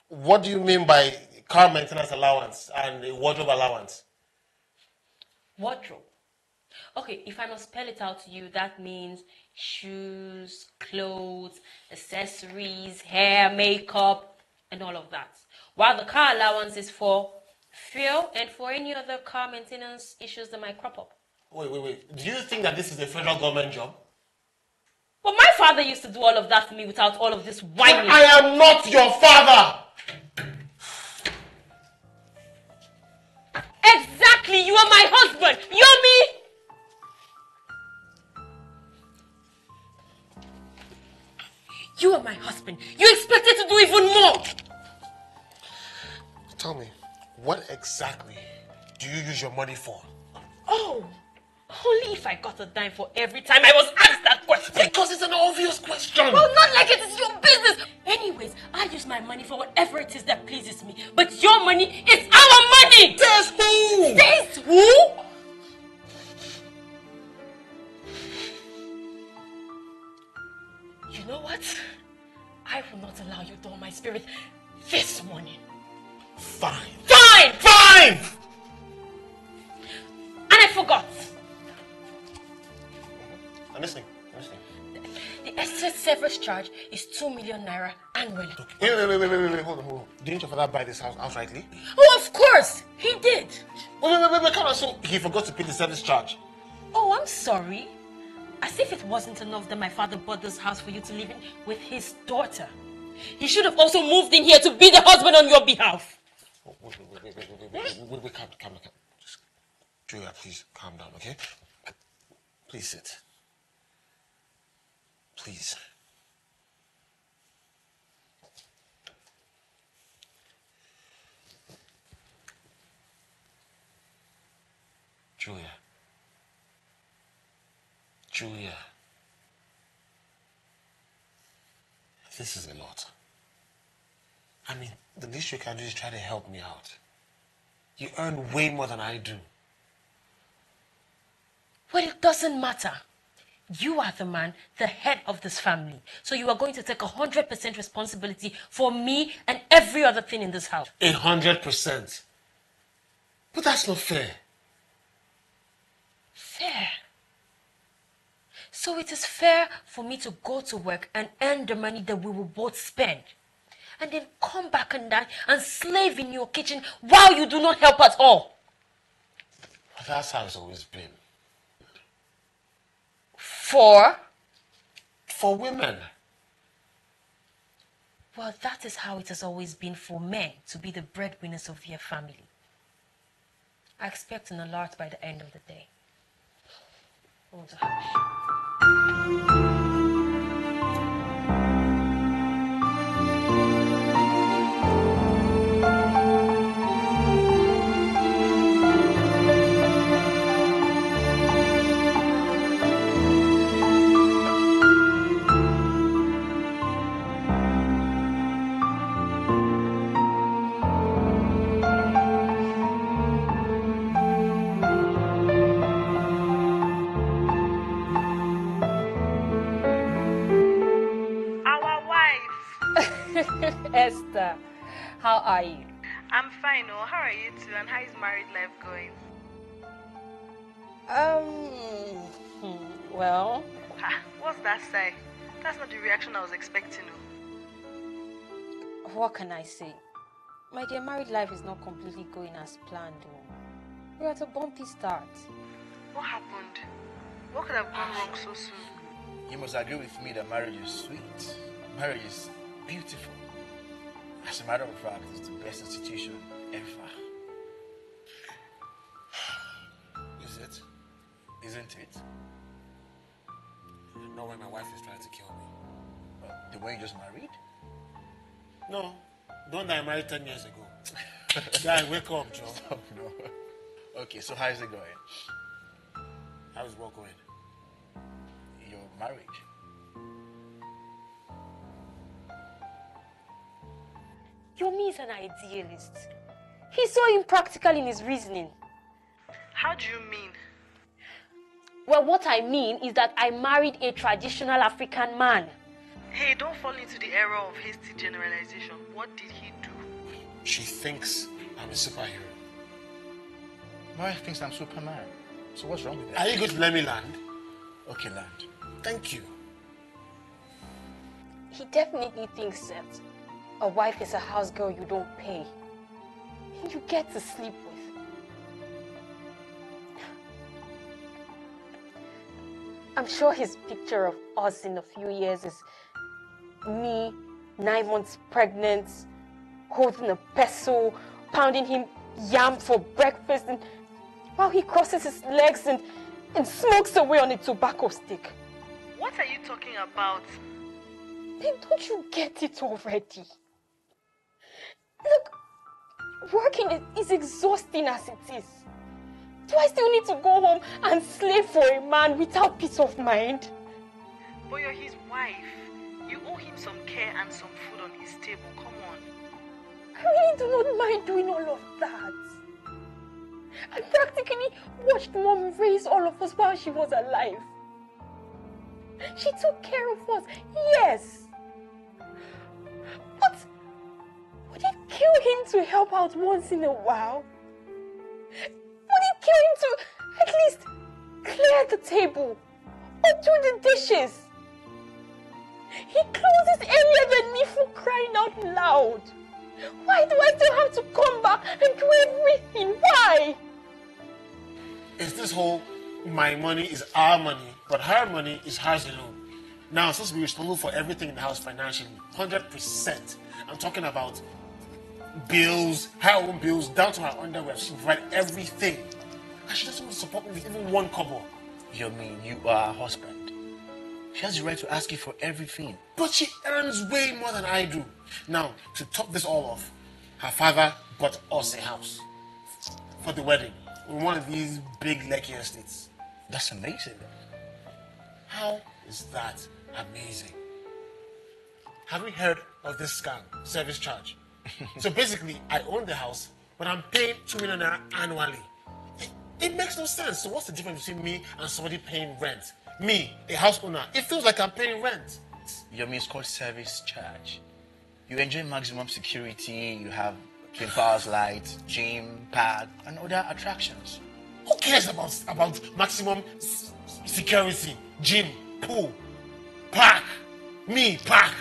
what do you mean by car maintenance allowance and a wardrobe allowance? Wardrobe. Okay, if I must spell it out to you, that means shoes, clothes, accessories, hair, makeup, and all of that. While the car allowance is for fuel and for any other car maintenance issues that might crop up. Wait, wait, wait. Do you think that this is a federal government job? Well, my father used to do all of that for me without all of this whining. I am not your father! Exactly, you are my husband. You're me. You are my husband. You expected to do even more. Tell me, what exactly do you use your money for? Oh, only if I got a dime for every time I was asked that question. Because it's an obvious question. Well, not like it is your business. Anyways, I use my money for whatever it is that pleases me. But your money is our money. Says who? Says who? You know what? I will not allow you to own my spirit this morning. Fine. Fine! Fine! And I forgot. I'm listening. I'm listening. The estate service charge is 2 million naira annually. Wait, wait, wait, wait, wait, wait, hold on, hold on. Didn't your father buy this house outrightly? Oh, of course! He did. Wait, wait, wait, wait, wait, come on. So he forgot to pay the service charge. Oh, I'm sorry. As if it wasn't enough that my father bought this house for you to live in with his daughter. He should have also moved in here to be the husband on your behalf. Wait, wait, wait, calm, calm. Just, Julia, please calm down, okay? Please sit. Please. Julia. Julia. This is a lot. I mean, the least you can do is try to help me out. You earn way more than I do. Well, it doesn't matter. You are the man, the head of this family. So you are going to take 100% responsibility for me and every other thing in this house. A hundred percent. But that's not fair. Fair. So it is fair for me to go to work and earn the money that we will both spend. And then come back and die and slave in your kitchen while you do not help at all. But that's how it's always been. For? For women. Well, that is how it has always been for men to be the breadwinners of your family. I expect an alert by the end of the day. Hold Esther, how are you? I'm fine, oh. How are you too? And how is married life going? Um, well, Ah, what's that sigh? That's not the reaction I was expecting. oh. what can I say? My dear, married life is not completely going as planned. Oh. We're at a bumpy start. What happened? What could have gone wrong so soon? You must agree with me that marriage is sweet. Marriage is beautiful. As a matter of fact, it's the best institution ever. Is it? Isn't it? No way my wife is trying to kill me. the way you just married? No. The one that I married 10 years ago. Guy, wake up, Joe. Stop, no. Okay, so how is it going? How is what going? Your marriage. Yomi is an idealist. He's so impractical in his reasoning. How do you mean? Well, what I mean is that I married a traditional African man. Hey, don't fall into the error of hasty generalization. What did he do? She thinks I'm a superhero. My thinks I'm Superman. So what's wrong with that? Are you going to let me land? Okay, land. Thank you. He definitely thinks that a wife is a house girl you don't pay. You get to sleep with. I'm sure his picture of us in a few years is me, nine months pregnant, holding a pestle, pounding him yam for breakfast, and while he crosses his legs and, and smokes away on a tobacco stick. What are you talking about? Then don't you get it already? Look, working is, exhausting as it is. Do I still need to go home and slave for a man without peace of mind? But you're his wife. You owe him some care and some food on his table. Come on. I really do not mind doing all of that. I practically watched mom raise all of us while she was alive. She took care of us, yes. But would it kill him to help out once in a while? Would it kill him to at least clear the table or do the dishes? He closes earlier than me for crying out loud. Why do I still have to come back and do everything? Why? It's this whole my money is our money, but her money is hers alone. Now, to be responsible for everything in the house financially, 100%. I'm talking about bills, her own bills, down to her underwear. She provide everything. And she doesn't want to support me with even one kobo. You mean you are her husband? She has the right to ask you for everything. But she earns way more than I do. Now, to top this all off, her father bought us a house for the wedding in one of these big Lekki estates. That's amazing. How is that amazing? Have you heard of this scam, service charge? So basically, I own the house, but I'm paying 2 million naira annually. It, it makes no sense. So, what's the difference between me and somebody paying rent? Me, a house owner, it feels like I'm paying rent. Your means called service charge. You enjoy maximum security, you have 24 hours light, gym, park, and other attractions. Who cares about, about maximum security, gym, pool, park, me, park?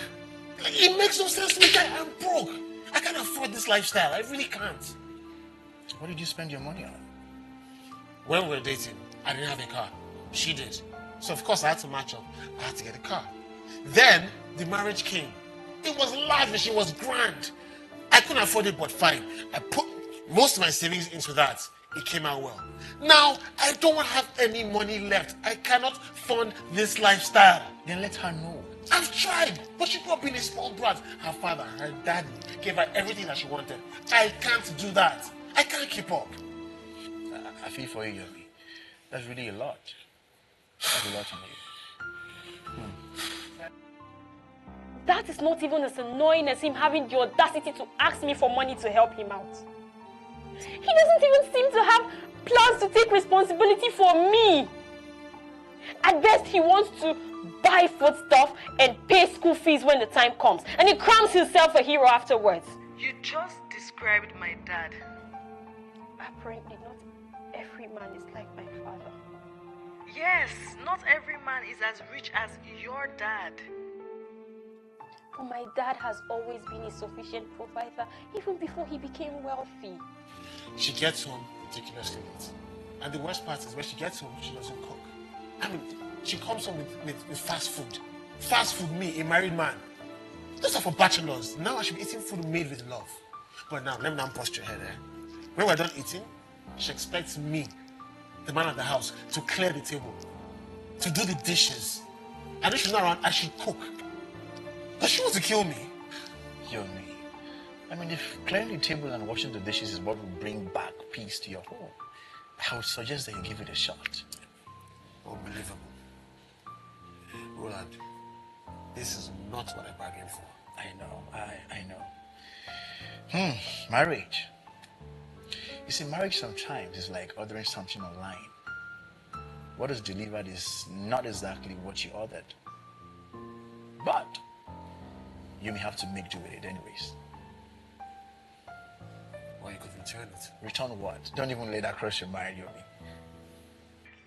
It makes no sense to me. I'm broke. I can't afford this lifestyle. I really can't. What did you spend your money on? When we were dating, I didn't have a car. She did. So of course I had to match up. I had to get a car. Then the marriage came. It was lavish. It was grand. I couldn't afford it, but fine. I put most of my savings into that. It came out well. Now I don't have any money left. I cannot fund this lifestyle. Then let her know. I've tried, but she grew up in a small brat. Her father, her daddy, gave her everything that she wanted. I can't do that. I can't keep up. I, I feel for you, Yomi. That's really a lot. That's a lot to me. Hmm. That is not even as annoying as him having the audacity to ask me for money to help him out. He doesn't even seem to have plans to take responsibility for me. At best, he wants to buy foodstuff and pay school fees when the time comes, and he crowns himself a hero afterwards. You just described my dad. Apparently, not every man is like my father. Yes, not every man is as rich as your dad. But my dad has always been a sufficient provider, even before he became wealthy. She gets home ridiculously late. And the worst part is when she gets home, she doesn't cook. I mean, she comes home with, with, with fast food. Fast food, me, a married man. Those are for bachelors. Now I should be eating food made with love. But now, let me not your head, eh? When we're done eating, she expects me, the man of the house, to clear the table, to do the dishes. And if she's not around, I should cook. But she wants to kill me. Kill me? I mean, if clearing the table and washing the dishes is what will bring back peace to your home, I would suggest that you give it a shot. Unbelievable. Roland, this is not what I bargained for. I know, I, I know. Hmm, marriage. You see, marriage sometimes is like ordering something online. What is delivered is not exactly what you ordered. But you may have to make do with it anyways. Or you could return it. Return what? Don't even let that cross your mind, Yomi.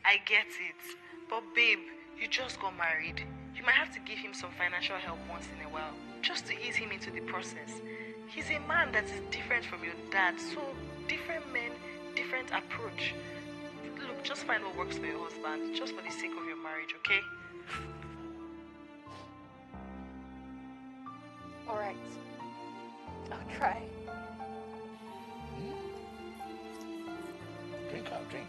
I get it. But babe, you just got married. You might have to give him some financial help once in a while, just to ease him into the process. He's a man that is different from your dad, so different men, different approach. Look, just find what works for your husband, just for the sake of your marriage, okay? All right. I'll try. Hmm? Drink up, drink.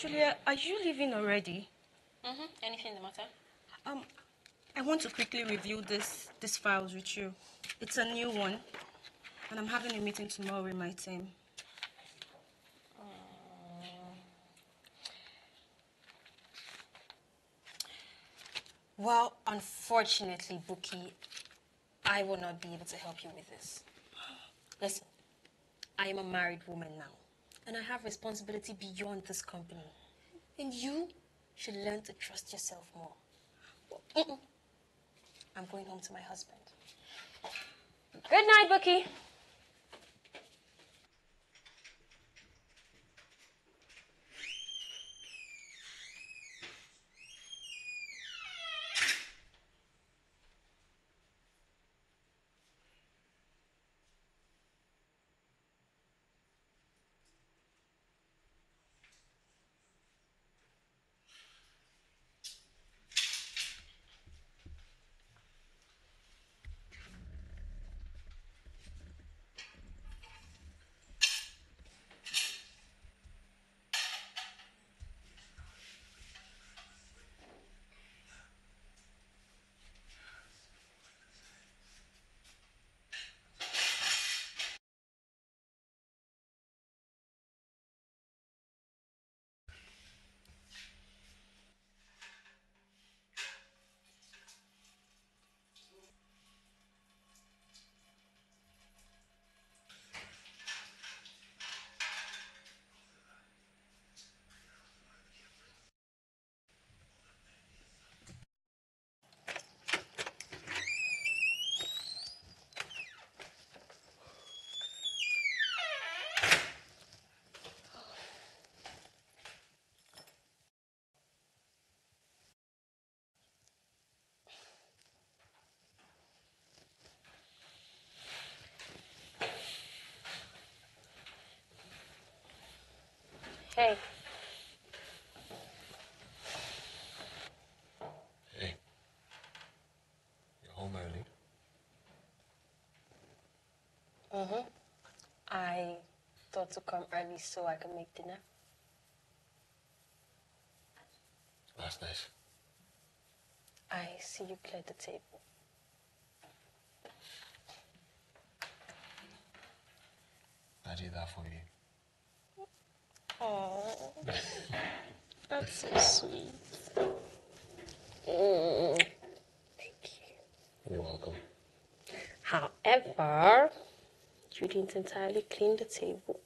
Julia, are you leaving already? Mm-hmm. Anything the matter? Um, I want to quickly review this this files with you. It's a new one, and I'm having a meeting tomorrow with my team. Well, unfortunately, Buki, I will not be able to help you with this. Listen, I am a married woman now, and I have responsibility beyond this company. And you should learn to trust yourself more. I'm going home to my husband. Good night, Buki. Hey. Hey. You're home early? Mm-hmm. I thought to come early so I can make dinner. That's nice. I see you cleared the table. I did that for you. Oh, that's so sweet. Mm. you. You're welcome. However, you didn't entirely clean the table.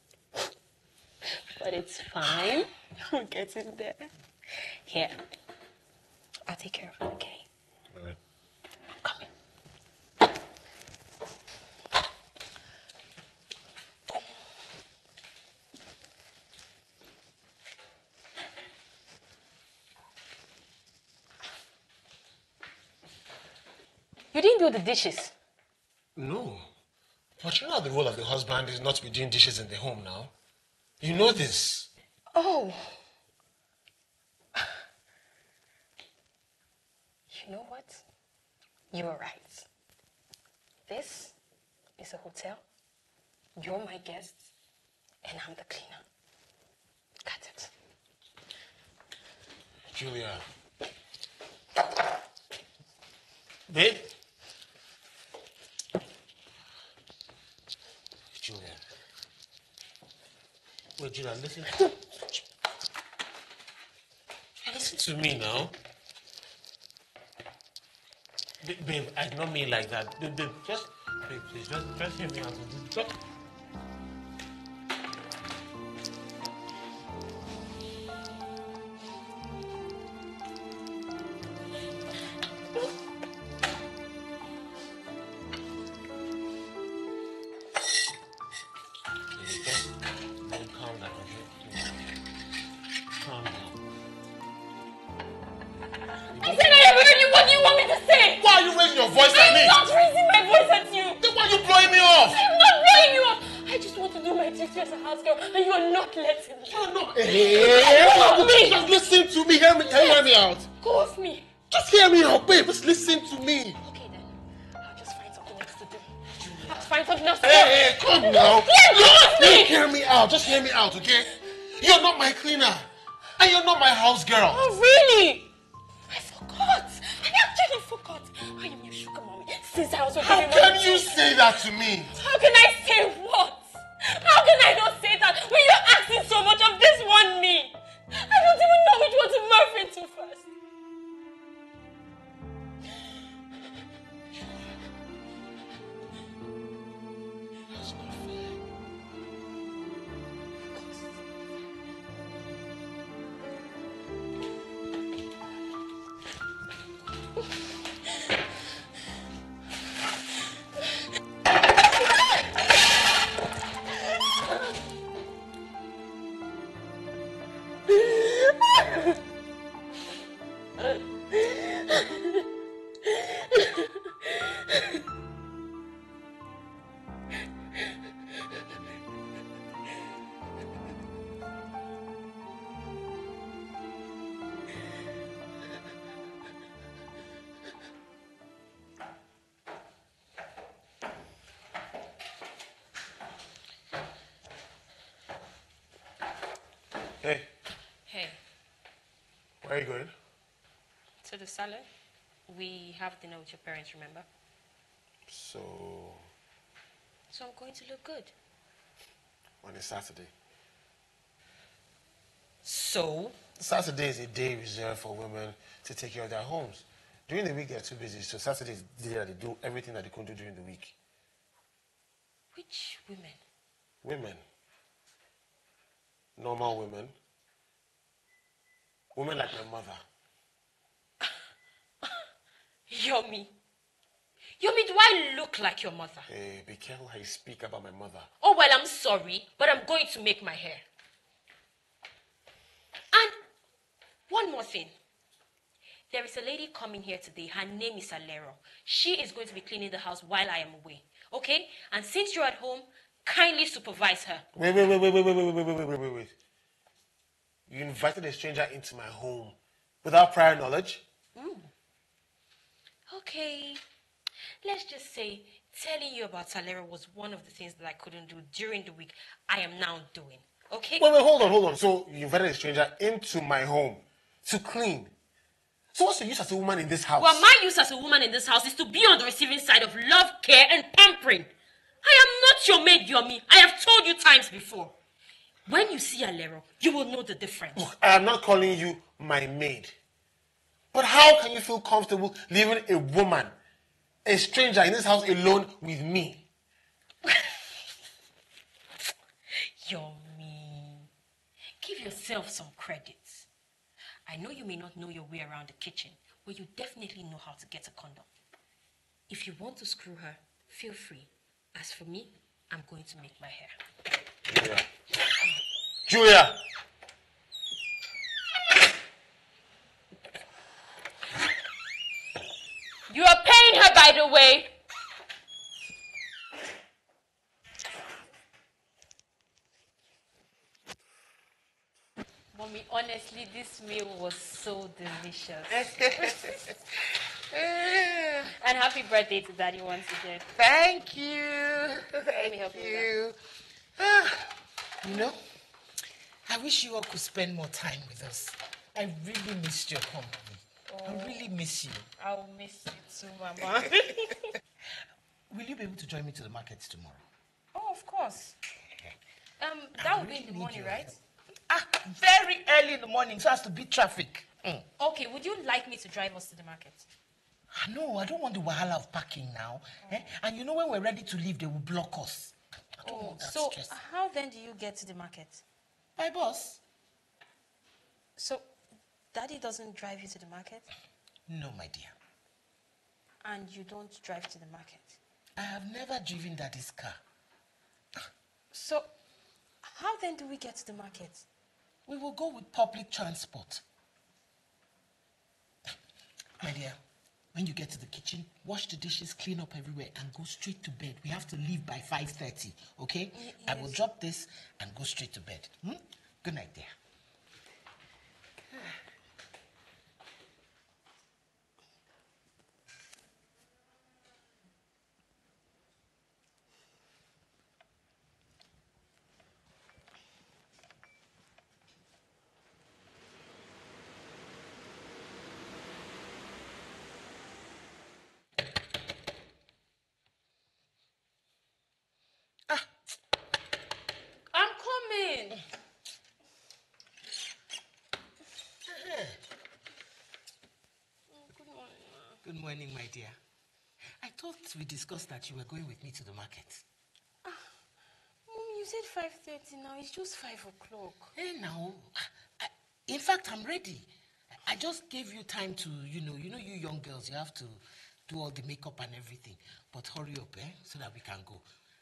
but it's fine. We'll get getting there. Here, I'll take care of it, okay? You didn't do the dishes. No. But you know the role of the husband is not to be doing dishes in the home now. You know this. Oh. You know what? You are right. This is a hotel. You're my guest, and I'm the cleaner. Got it. Julia. Babe? Julia. Wait, Julia, listen. listen to me now. Ba- Babe, I did not mean like that. Babe, babe, just, babe, please, just, just hear me out. Just the salon. We have dinner with your parents, remember? So, So I'm going to look good. on a Saturday. So? Saturday is a day reserved for women to take care of their homes. During the week, they're too busy, so Saturday is the day that they do everything that they couldn't do during the week. Which women? Women. Normal women. Women like my mother. Yomi. Yomi, do I look like your mother? Hey, be careful how you speak about my mother. Oh, well, I'm sorry, but I'm going to make my hair. And one more thing. There is a lady coming here today. Her name is Alero. She is going to be cleaning the house while I am away. Okay? And since you're at home, kindly supervise her. Wait, wait, wait, wait, wait, wait, wait, wait, wait, wait, wait, wait. You invited a stranger into my home without prior knowledge? Ooh. Okay. Let's just say telling you about Alero was one of the things that I couldn't do during the week. I am now doing. Okay? Wait, wait, hold on, hold on. So you invited a stranger into my home to clean. So what's the use as a woman in this house? Well, my use as a woman in this house is to be on the receiving side of love, care, and pampering. I am not your maid, Yomi. I have told you times before. When you see Alero, you will know the difference. Look, I am not calling you my maid. But how can you feel comfortable leaving a woman, a stranger in this house alone with me? Yomi. Give yourself some credit. I know you may not know your way around the kitchen, but you definitely know how to get a condom. If you want to screw her, feel free. As for me, I'm going to make my hair. Julia. Julia. You are paying her, by the way. Mommy, honestly, this meal was so delicious. and happy birthday to Daddy once again. Thank you. Let me help you. you. You know, I wish you all could spend more time with us. I really missed your company. I really miss you. I'll miss you too, Mama. Will you be able to join me to the market tomorrow? oh, of course. Um, that will be in the morning, right? Ah, very early in the morning so as to beat traffic. Mm. Okay, would you like me to drive us to the market? Ah, No, I don't want the wahala of parking now. Eh? And you know when we're ready to leave, they will block us. Oh, so stress. how then do you get to the market? By bus? So, Daddy doesn't drive you to the market, No, my dear. and you don't drive to the market. I have never driven daddy's car. So, how then do we get to the market? We will go with public transport. My dear, when you get to the kitchen, wash the dishes, clean up everywhere, and go straight to bed. We have to leave by 5.30, okay? Yes. I will drop this and go straight to bed. Hmm? Good night, dear. I'm coming. Good morning, my dear. I thought we discussed that you were going with me to the market. Ah, Mom, you said 5.30 now. It's just 5 o'clock. Hey, now. I, in fact, I'm ready. I just gave you time to, you know, you know, you young girls, you have to do all the makeup and everything. But hurry up, eh, so that we can go.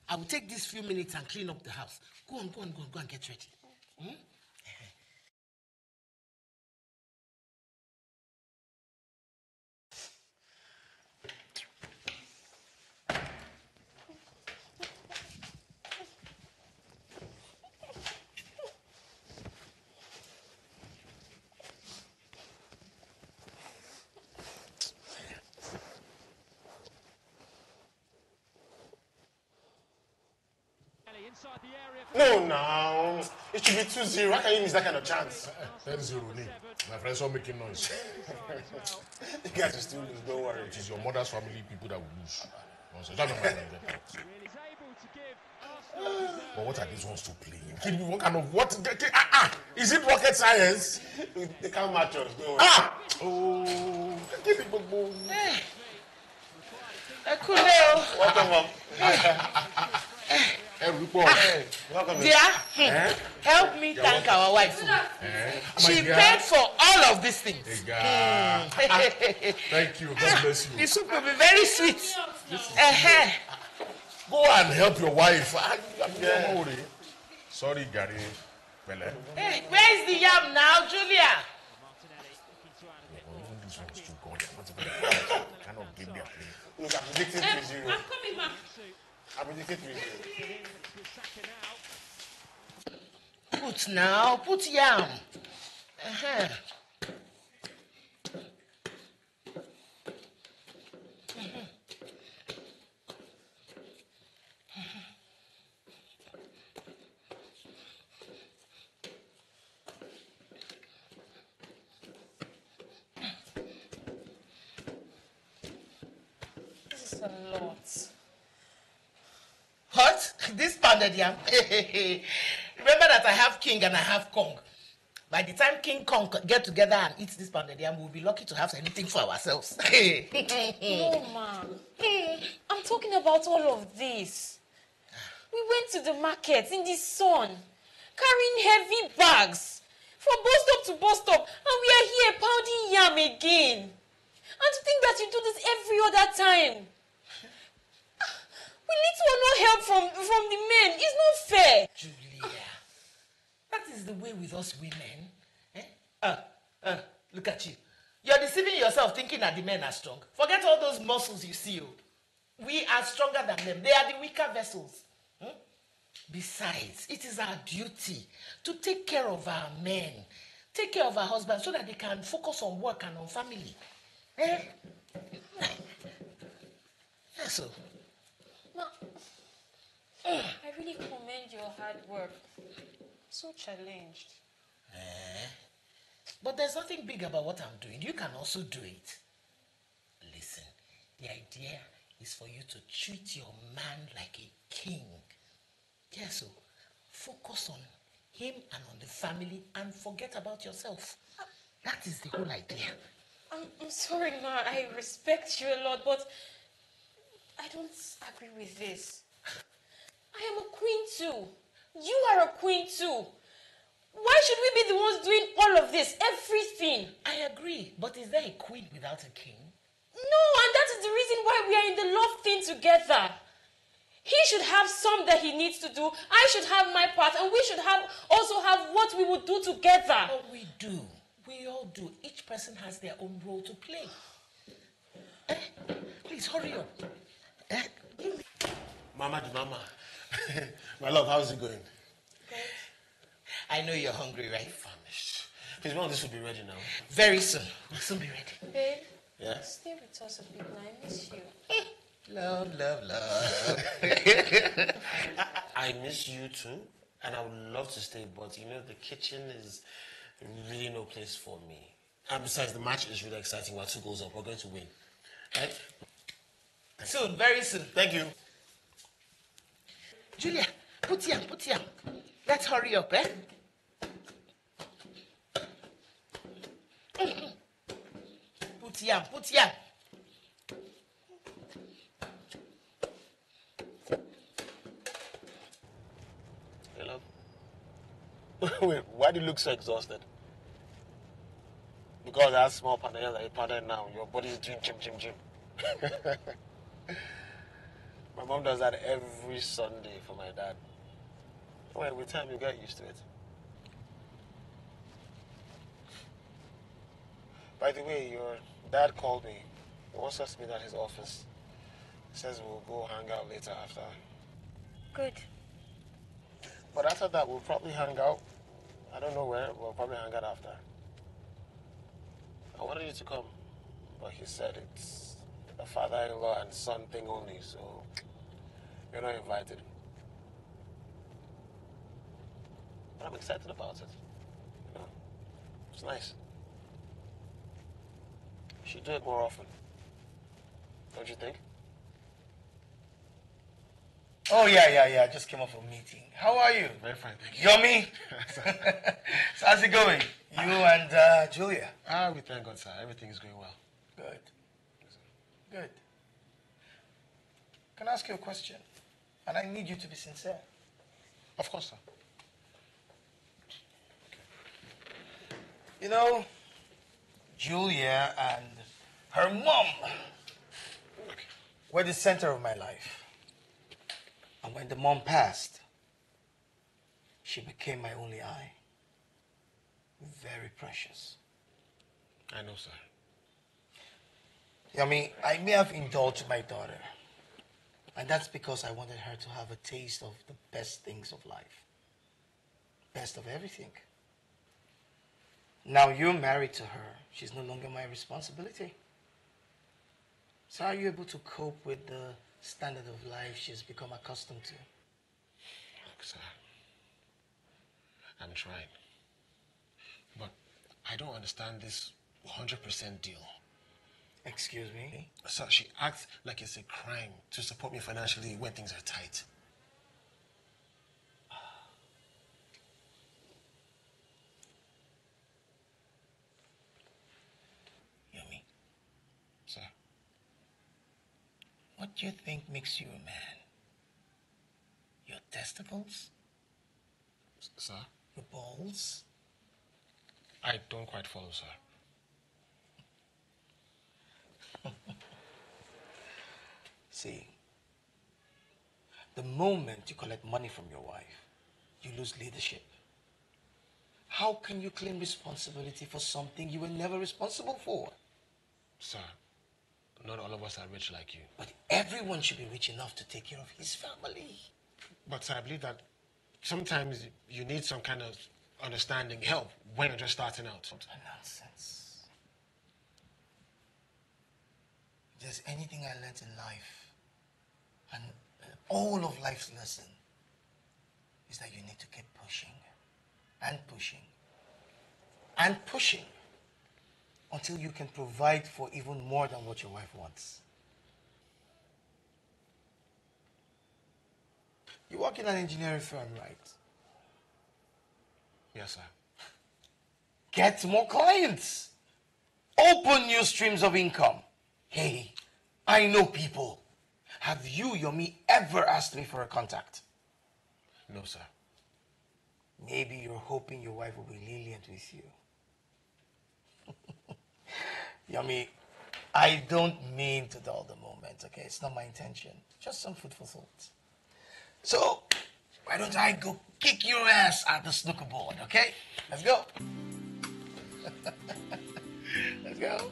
I will take these few minutes and clean up the house. Go on, go on, go on, go and get ready. Hmm? No, no. It should be 2 0. You miss that kind of chance? 10 0, Nick. My friends are making noise. you guys will still lose, don't worry. It is your mother's family people that will lose. Nonsense. That's not my friend. But what are these ones to play? Kid, what kind of what? Ah, ah, is it rocket science? They can't match us, don't worry. Ah! Oh, give it, Bobo. Ẹ kúlẹ̀. Welcome, mom. Ẹrù pọ̀. Welcome. Dear, Eh? help me You're thank welcome. our wife. Eh? She paid for all of these things. Ega. Thank you. God bless you. The soup will be very sweet. Uh-huh. Go and help your wife. Ah, I'm not worried. Sorry, Gary. Pẹ̀lẹ́. Hey, where is the yam now, Julia? Even these ones too, God, they're not even kind of game they are playing. Look, I'm predicting 3 0. I'm coming, ma. I'm predicting 3 0. Put now, put yam. Uh-huh. This is a lot. What? This pounded yam? Remember that I have king and I have kong. By the time King Kong get together and eat this pounded yam, we'll be lucky to have anything for ourselves. No, ma. Hey, I'm talking about all of this. We went to the market in the sun, carrying heavy bags. From bus stop to bus stop, and we are here pounding yam again. And to think that you do this every other time. We need to want help from, from the men. It's not fair. Julia, that is the way with us women. Eh? Uh, uh, look at you. You're deceiving yourself thinking that the men are strong. Forget all those muscles you see. oh. We are stronger than them. They are the weaker vessels. Hmm? Besides, it is our duty to take care of our men, take care of our husbands so that they can focus on work and on family. Eh? Yes, so. Ma, I really commend your hard work. So challenged. Eh? But there's nothing big about what I'm doing. You can also do it. Listen, the idea is for you to treat your man like a king. Yes, so focus on him and on the family and forget about yourself. That is the whole idea. I'm, I'm sorry, Ma. I respect you a lot, but I don't agree with this. I am a queen too. You are a queen too. Why should we be the ones doing all of this, everything? I agree, but is there a queen without a king? No, and that is the reason why we are in the love thing together. He should have some that he needs to do. I should have my part, and we should have also have what we would do together. Oh, we do. We all do. Each person has their own role to play. Eh? Please hurry up. Eh? Mama the mama. My love, how's it going? I know you're hungry, right? Famished. Please, one of this will be ready now. Very soon. We'll soon be ready. Babe, Yeah? stay with us a bit now. I miss you. Love, love, love. I miss you too, and I would love to stay, but you know, the kitchen is really no place for me. And besides, the match is really exciting. We're two goals up. We're going to win. Right? Soon, very soon. Thank you. Julia, put yam, put yam. Let's hurry up, eh? Put yam, put yam. Hey, love. Wait, why do you look so exhausted? Because that small panel that you pattern now, your body is doing gym, gym, gym. my mom does that every Sunday for my dad. Well, with time you get used to it. By the way, your dad called me. He wants us to meet at his office. Says we'll go hang out later after. Good. But after that, we'll probably hang out. I don't know where. We'll probably hang out after. I wanted you to come, but he said it's a father-in-law and son thing only, so you're not invited. But I'm excited about it. You know, it's nice. You should do it more often. Don't you think? Oh yeah, yeah, yeah. I just came off a meeting. How are you? Very fine, thank you. Yomi. so how's it going? You and uh, Julia. Ah, we thank God, sir. Everything is going well. Good. Good. Can I ask you a question? And I need you to be sincere. Of course, sir. You know, Julia and her mom were the center of my life. And when the mom passed, she became my only eye. Very precious. I know, sir. I mean, I may have indulged my daughter. And that's because I wanted her to have a taste of the best things of life. Best of everything. Now you're married to her. She's no longer my responsibility. So are you able to cope with the standard of life she's become accustomed to? Look, sir. I'm trying. But I don't understand this 100% deal. Excuse me? So she acts like it's a crime to support me financially when things are tight. Yomi, Sir, what do you think makes you a man? Your testicles? sir, Your balls? I don't quite follow, sir. See, the moment you collect money from your wife, you lose leadership. How can you claim responsibility for something you were never responsible for? Sir, not all of us are rich like you. But everyone should be rich enough to take care of his family. But sir, I believe that sometimes you need some kind of understanding, help when you're just starting out. Nonsense. If there's anything I learned in life, and uh, all of life's lesson, is that you need to keep pushing and pushing and pushing until you can provide for even more than what your wife wants. You work in an engineering firm, right? Yes, sir. Get more clients. Open new streams of income. Hey, I know people. Have you, Yomi, ever asked me for a contact? No, sir. Maybe you're hoping your wife will be lenient with you. Yomi, I don't mean to dull the moment, okay? It's not my intention. Just some food for thought. So, why don't I go kick your ass at the snooker board, okay? Let's go. Let's go.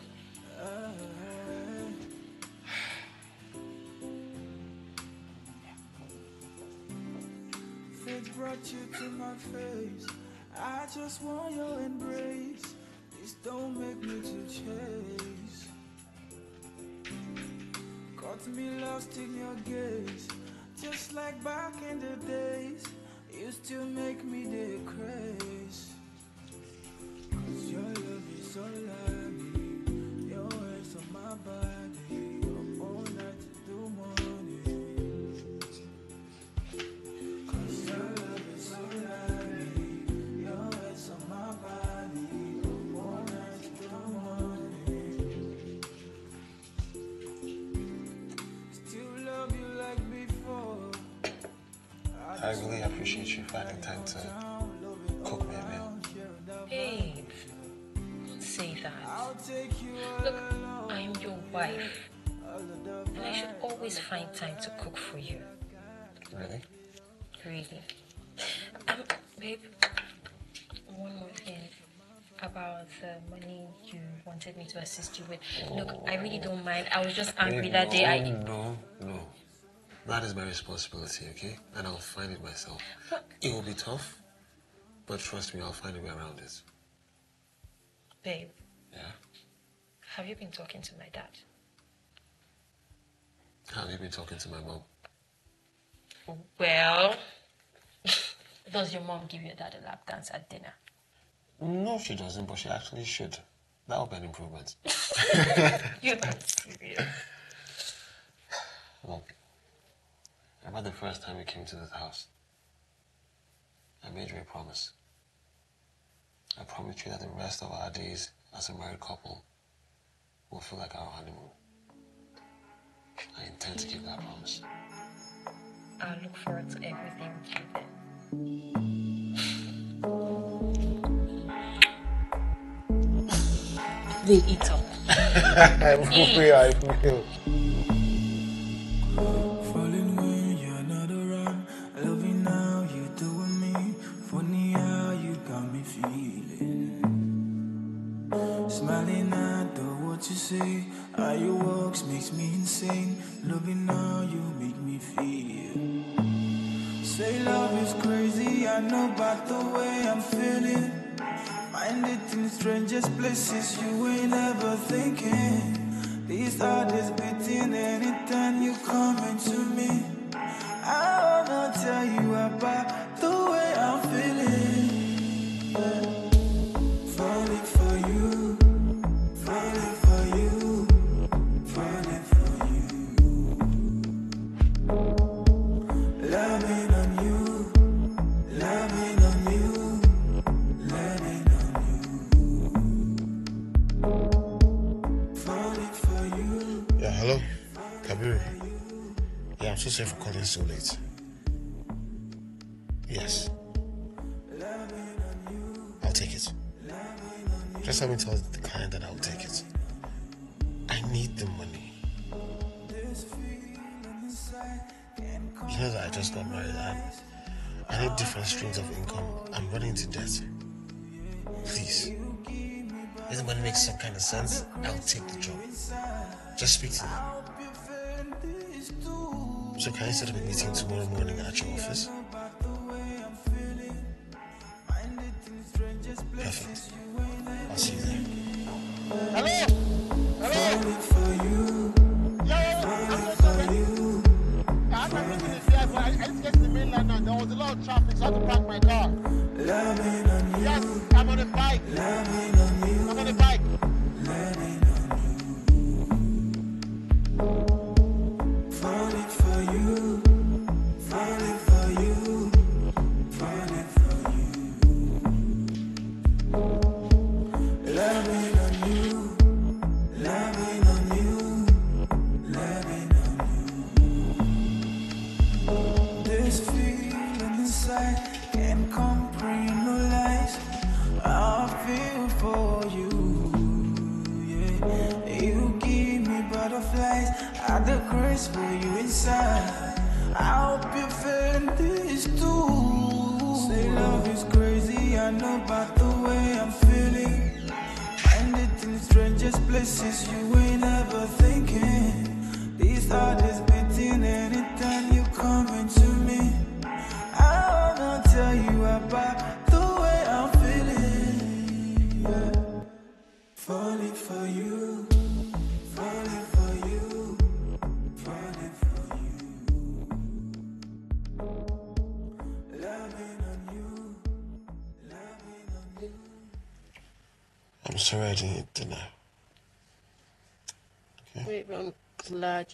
Uh-huh. Brought you to my face. I just want your embrace. Please don't make me to chase. Caught me lost in your gaze. Just like back in the days. You still make me the craze. Cause your love is all I need. Your hands on my body. Appreciate you finding time to cook me a meal. Babe, don't say that. Look, I'm your wife. And I should always find time to cook for you. Really? Really. Um, babe, one more thing about the money you wanted me to assist you with. Look, I really don't mind. I was just angry Babe, that day. I. No, no. That is my responsibility, okay? And I'll find it myself. It will be tough, but trust me, I'll find a way around it. Babe, Yeah? have you been talking to my dad? Have you been talking to my mom? Well, does your mom give your dad a lap dance at dinner? No, she doesn't, but she actually should. That would be an improvement. You're not serious. Look, remember the first time we came to this house? I made you a promise. I promised you that the rest of our days as a married couple will feel like our honeymoon. I intend to keep that promise. I'll look forward to everything with you then. They eat up. I Eat. I feel. You say. How your walks makes me insane. Loving how you make me feel. Say love is crazy. I know about the way I'm feeling. Find it in strangest places you ain't ever thinking. These heart is beating anytime you come into me. I wanna tell you about the way I'm feeling. So sorry for calling so late. Yes. I'll take it. Just let me tell the client that I'll take it. I need the money. You know that I just got married and I need different streams of income. I'm running into debt. Please. Doesn't money make some kind of sense? I'll take the job. Just speak to them. So can I set up a meeting tomorrow morning at your office?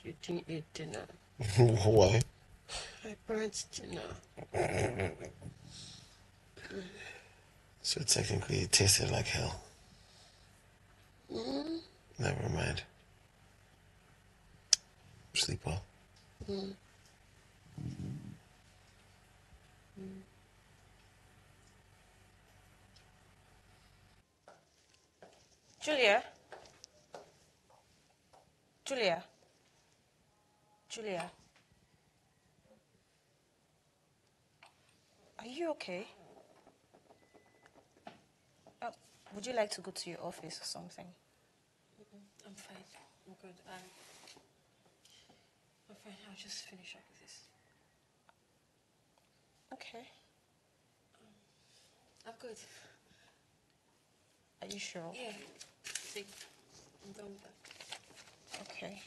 1889. what? At dinner. so technically it tasted like hell. Mm. Never mind. Sleep well. Mm. Julia? Julia? Julia? Are you okay? Uh, would you like to go to your office or something? I'm fine. I'm good. I'm, I'm fine. I'll just finish up with this. Okay. I'm good. Are you sure? Yeah. See, I'm done with that. Okay.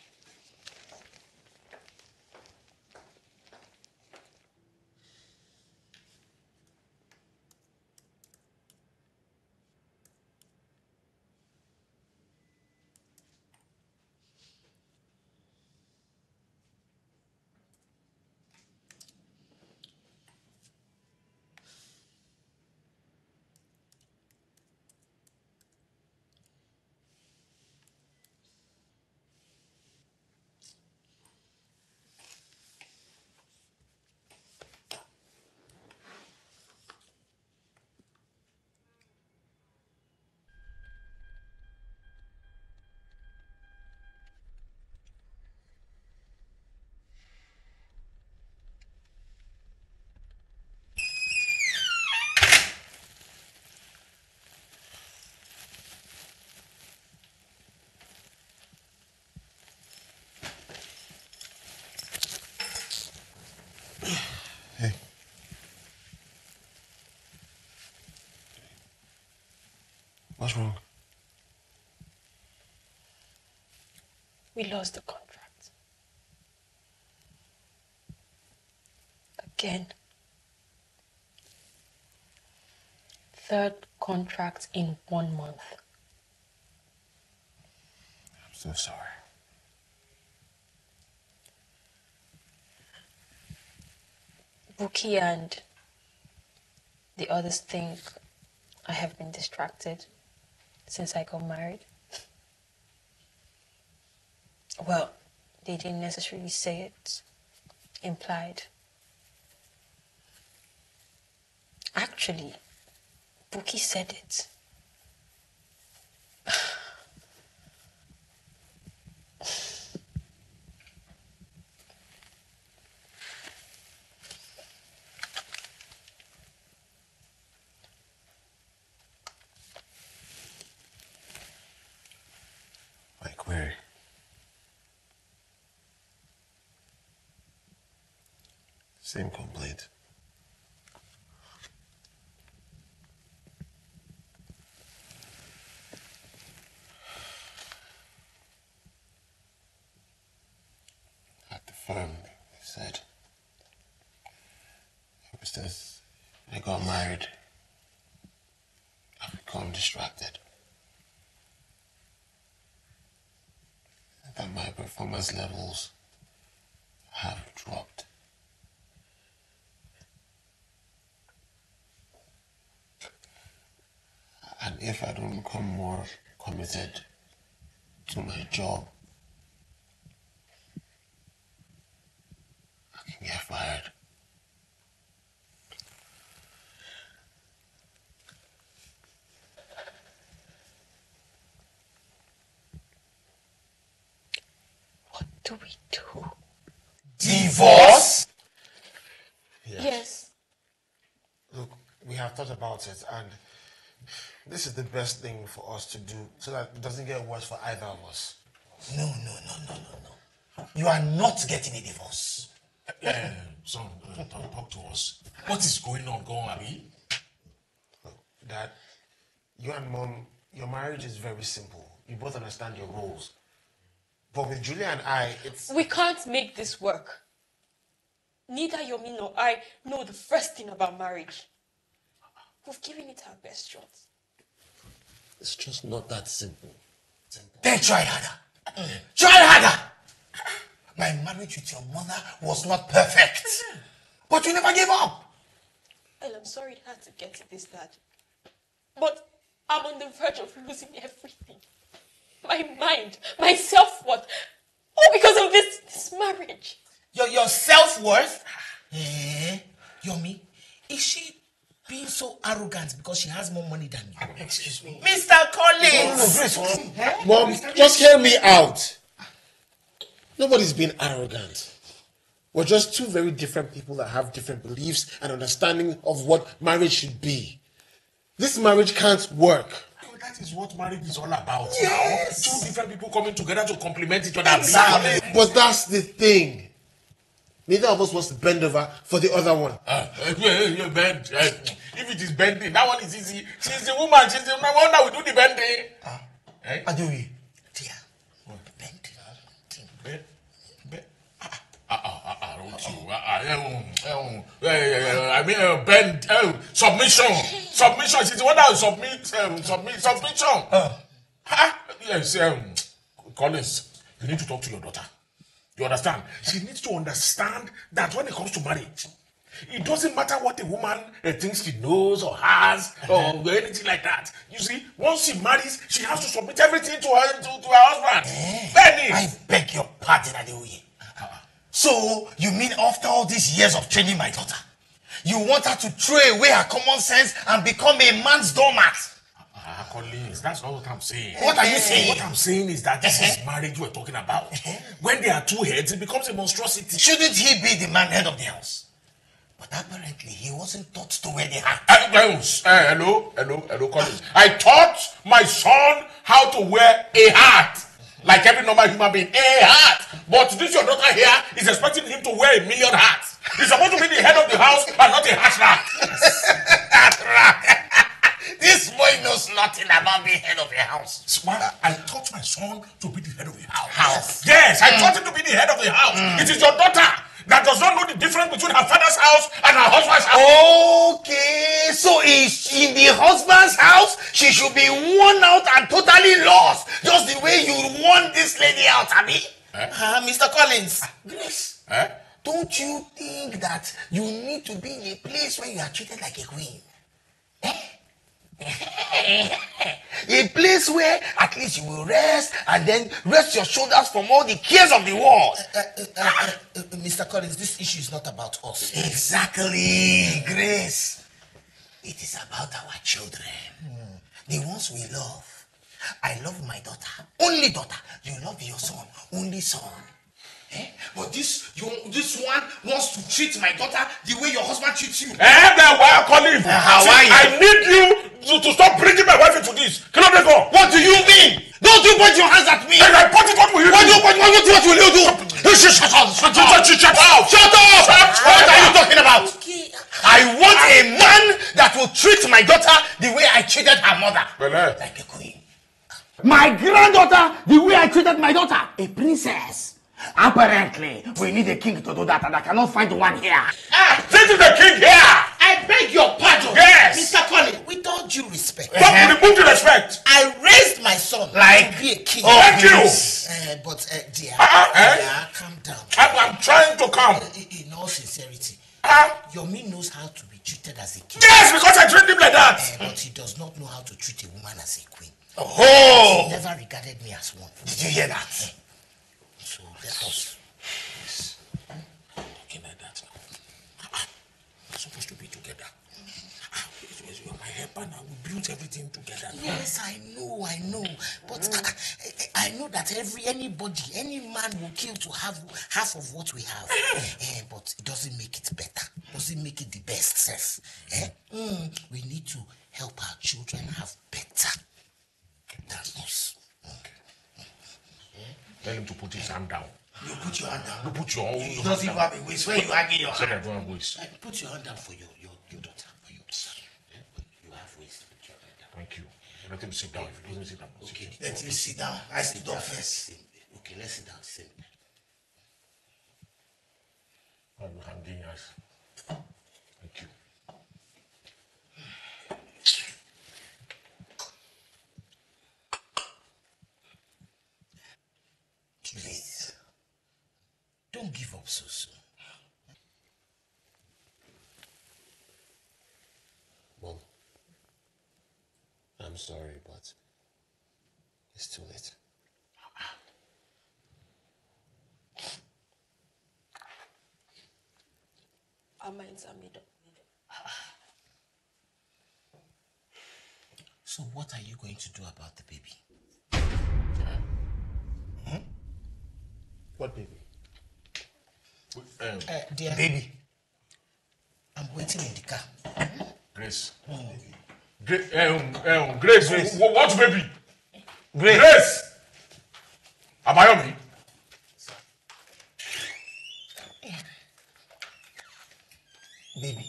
Hey. What's wrong? We lost the contract. Again. Third contract in one month. I'm so sorry. Buki and the others think I have been distracted since I got married. Well, they didn't necessarily say it, implied. Actually, Buki said it. Same complaint. At the firm, they said, ever since I got married, I've become distracted. That my performance levels have dropped. And if I don't become more committed to my job, I can get fired. Do we do? Divorce? Yes. yes. Look, we have thought about it, and this is the best thing for us to do so that it doesn't get worse for either of us. No, no, no, no, no, no. You are not getting a divorce. Yeah, son, uh, talk, talk to us. What is going on? Go on, Abi. Dad, you and mom, your marriage is very simple. You both understand your roles. But with Julia and I, it's We can't make this work. Neither Yomi nor I know the first thing about marriage. We've given it our best shot. it's just not that simple. Then try harder. Try harder. My marriage with your mother was not perfect. But you never gave up. Well, I'm sorry it had to get to this, Dad. But I'm on the verge of losing everything. My mind, my self-worth. All because of this, this marriage. Your, your self-worth? Eh? Yomi, is she being so arrogant because she has more money than you? Excuse me. Mr. Collins! Mom, just hear me out. Nobody's being arrogant. We're just two very different people that have different beliefs and understanding of what marriage should be. This marriage can't work. That is what marriage is all about yes. now. Two different people coming together to complement each other. Exactly. But that's the thing. Neither of us wants to bend over for the other one. Uh, uh, bend. Uh, if it is bending, that one is easy. She's the woman. She's the one that will do the bending. Uh, eh? Adewi, dear, Uh, uh, uh, uh, don't you? Uh, uh, um, um, uh, uh, I mean, uh, bend, uh, submission, submission. The one that will submit, um, submit, submission. Uh. Huh? Yes, um, Collins, you need to talk to your daughter. You understand? She needs to understand that when it comes to marriage, it doesn't matter what a woman uh, thinks she knows or has or anything like that. You see, once she marries, she has to submit everything to her to, to her husband. Eh, Benny. I beg your pardon, Adeoye. So, you mean after all these years of training my daughter, you want her to throw away her common sense and become a man's doormat? Ah, Collins, that's not what I'm saying. What are you saying? What I'm saying is that this is marriage we're talking about. When there are two heads, it becomes a monstrosity. Shouldn't he be the man head of the house? But apparently, he wasn't taught to wear the hat. Uh, uh, hello, hello, hello, Collins. I taught my son how to wear a hat. Like every normal human being, a hat. But this your daughter here is expecting him to wear a million hats. He's supposed to be the head of the house and not a hat rack. this boy knows nothing about being head of the house. Smart. I taught my son to be the head of the house. House. Yes, I mm. taught him to be the head of the house. Mm. It is your daughter that does not know the difference between her father's house and her husband's house. Okay, so is in the husband's house, she should be worn out and totally lost, just the way you want this lady out, Abi. Eh? Uh, Mr. Collins, Grace, Eh? don't you think that you need to be in a place where you are treated like a queen? a place where at least you will rest and then rest your shoulders from all the cares of the world. Uh, uh, uh, Mr. Collins, this issue is not about us. Exactly, Grace. It is about our children, the ones we love. I love my daughter, only daughter. You love your son, only son. Eh? But this you, this one wants to treat my daughter the way your husband treats you. Eh, then why I call him? Uh, how See, are you? I need you to, to stop bringing my wife into this. Cannot let go. What do you mean? Don't you point your hands at me. Then I point it, what will you what do? You, what, what, what, what will you do? Shut up! shut up. Shut up. Shut up. Shut up. Shut up. Shut up. What are you talking about? Okay. I want a man that will treat my daughter the way I treated her mother. Well, eh. Like a queen. My granddaughter the way I treated my daughter. A princess. Apparently, we need a king to do that and I cannot find one here. Ah, this is the king here. I beg your pardon. Yes. Mr. Collins, with all due respect. Don't remove the respect. I raised my son Like- to be a king. Oh, Thank you. Uh, but uh, dear, Uh-uh, eh? dear, calm down. I'm, I'm trying to come. In, in all sincerity, Uh, Yomi knows how to be treated as a king. yes, because I treat him like that. Uh, but he does not know how to treat a woman as a queen. Oh. He never regarded me as one. Did you hear that? So us. Talking like that now. Ah, We're supposed to be together. Ah, yes, yes, You're my helper now. We built everything together. now. Yes, I know, I know. But I, I know that every anybody, any man will kill to have half of what we have. Eh, but it doesn't make it better. Doesn't make it the best self. Eh? Mm, we need to help our children have better than us. Tell him to put his hand down. You put your hand down. You put your own. He doesn't even have a waist. Where you hanging your Said I hand? don't have waist. Put your hand down for your, your, your daughter. For your son. You have waist. Put your hand down. Thank you. Let him sit down. If he doesn't sit down, sit Okay, down. let him sit down. I sit down first. Okay, let's sit down. Same. I'm hanging us. Don't give up so soon. Mom, I'm sorry, but it's too late. Our minds are made up. So what are you going to do about the baby? What baby? Uh, dear baby, I'm waiting in the car. Grace. Gra- um, um, Grace. wh- What baby? Grace. Abayomi. Baby,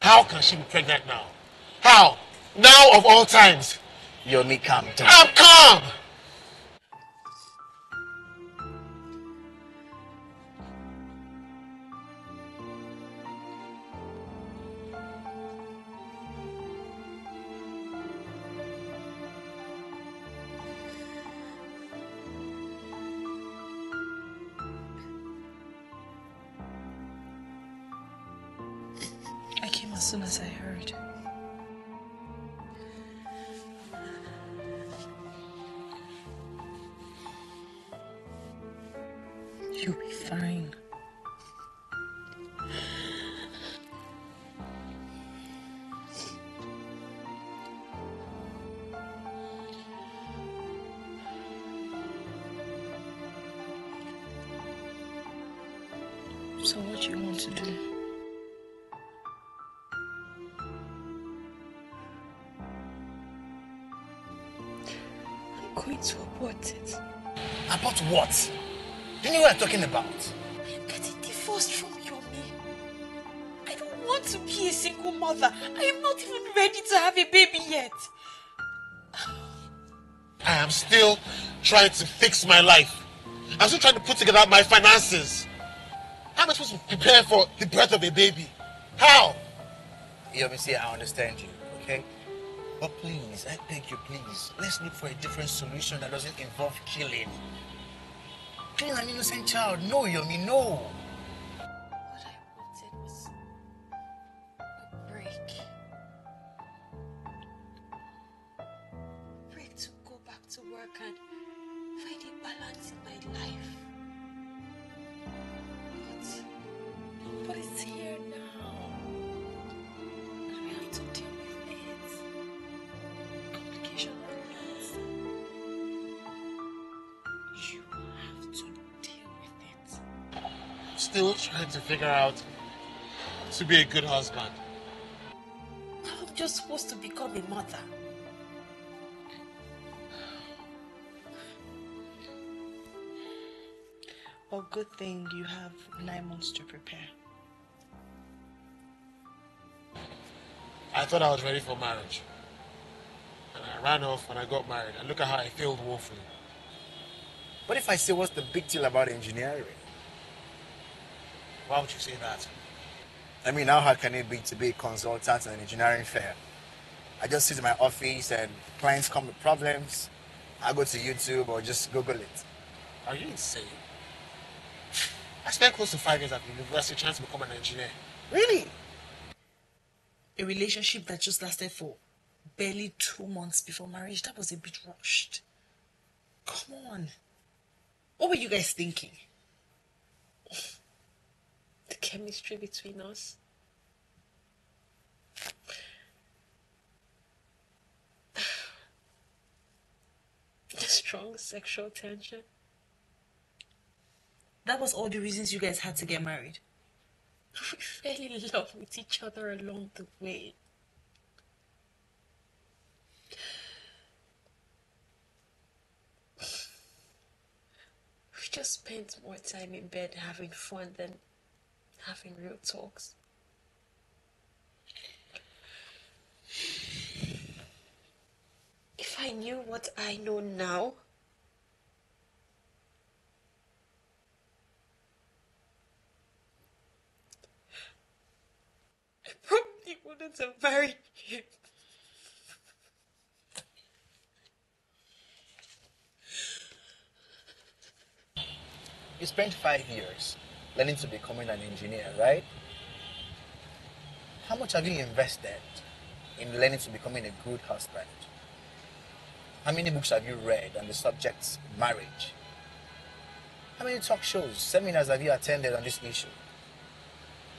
How can she be pregnant now? How? Now of all times. Yomi, calm down. I'm calm. Do you what I'm talking about? I'm getting divorced from Yomi. I don't want to be a single mother. I am not even ready to have a baby yet. I am still trying to fix my life. I'm still trying to put together my finances. How am I supposed to prepare for the birth of a baby? How? Yomi, see, I understand you, okay? But please, I beg you, please, let's look for a different solution that doesn't involve killing. Killing an innocent child. No, Yomi, no. Figure out to be a good husband. I'm just supposed to become a mother. Well, good thing you have nine months to prepare. I thought I was ready for marriage. And I ran off and I got married. And look at how I failed woefully. What if I say what's the big deal about engineering? Why would you say that? I mean, how hard can it be to be a consultant in an engineering firm? I just sit in my office and clients come with problems. I go to YouTube or just Google it. Are you insane? I spent close to five years at the university trying to become an engineer. Really? A relationship that just lasted for barely two months before marriage, that was a bit rushed. Come on. What were you guys thinking? Chemistry between us. The strong sexual tension. That was all the reasons you guys had to get married. We fell in love with each other along the way. We just spent more time in bed having fun than having real talks. If I knew what I know now, I probably wouldn't have married you. You spent five years learning to becoming an engineer, right? How much have you invested in learning to becoming a good husband? How many books have you read on the subject marriage? How many talk shows, seminars have you attended on this issue?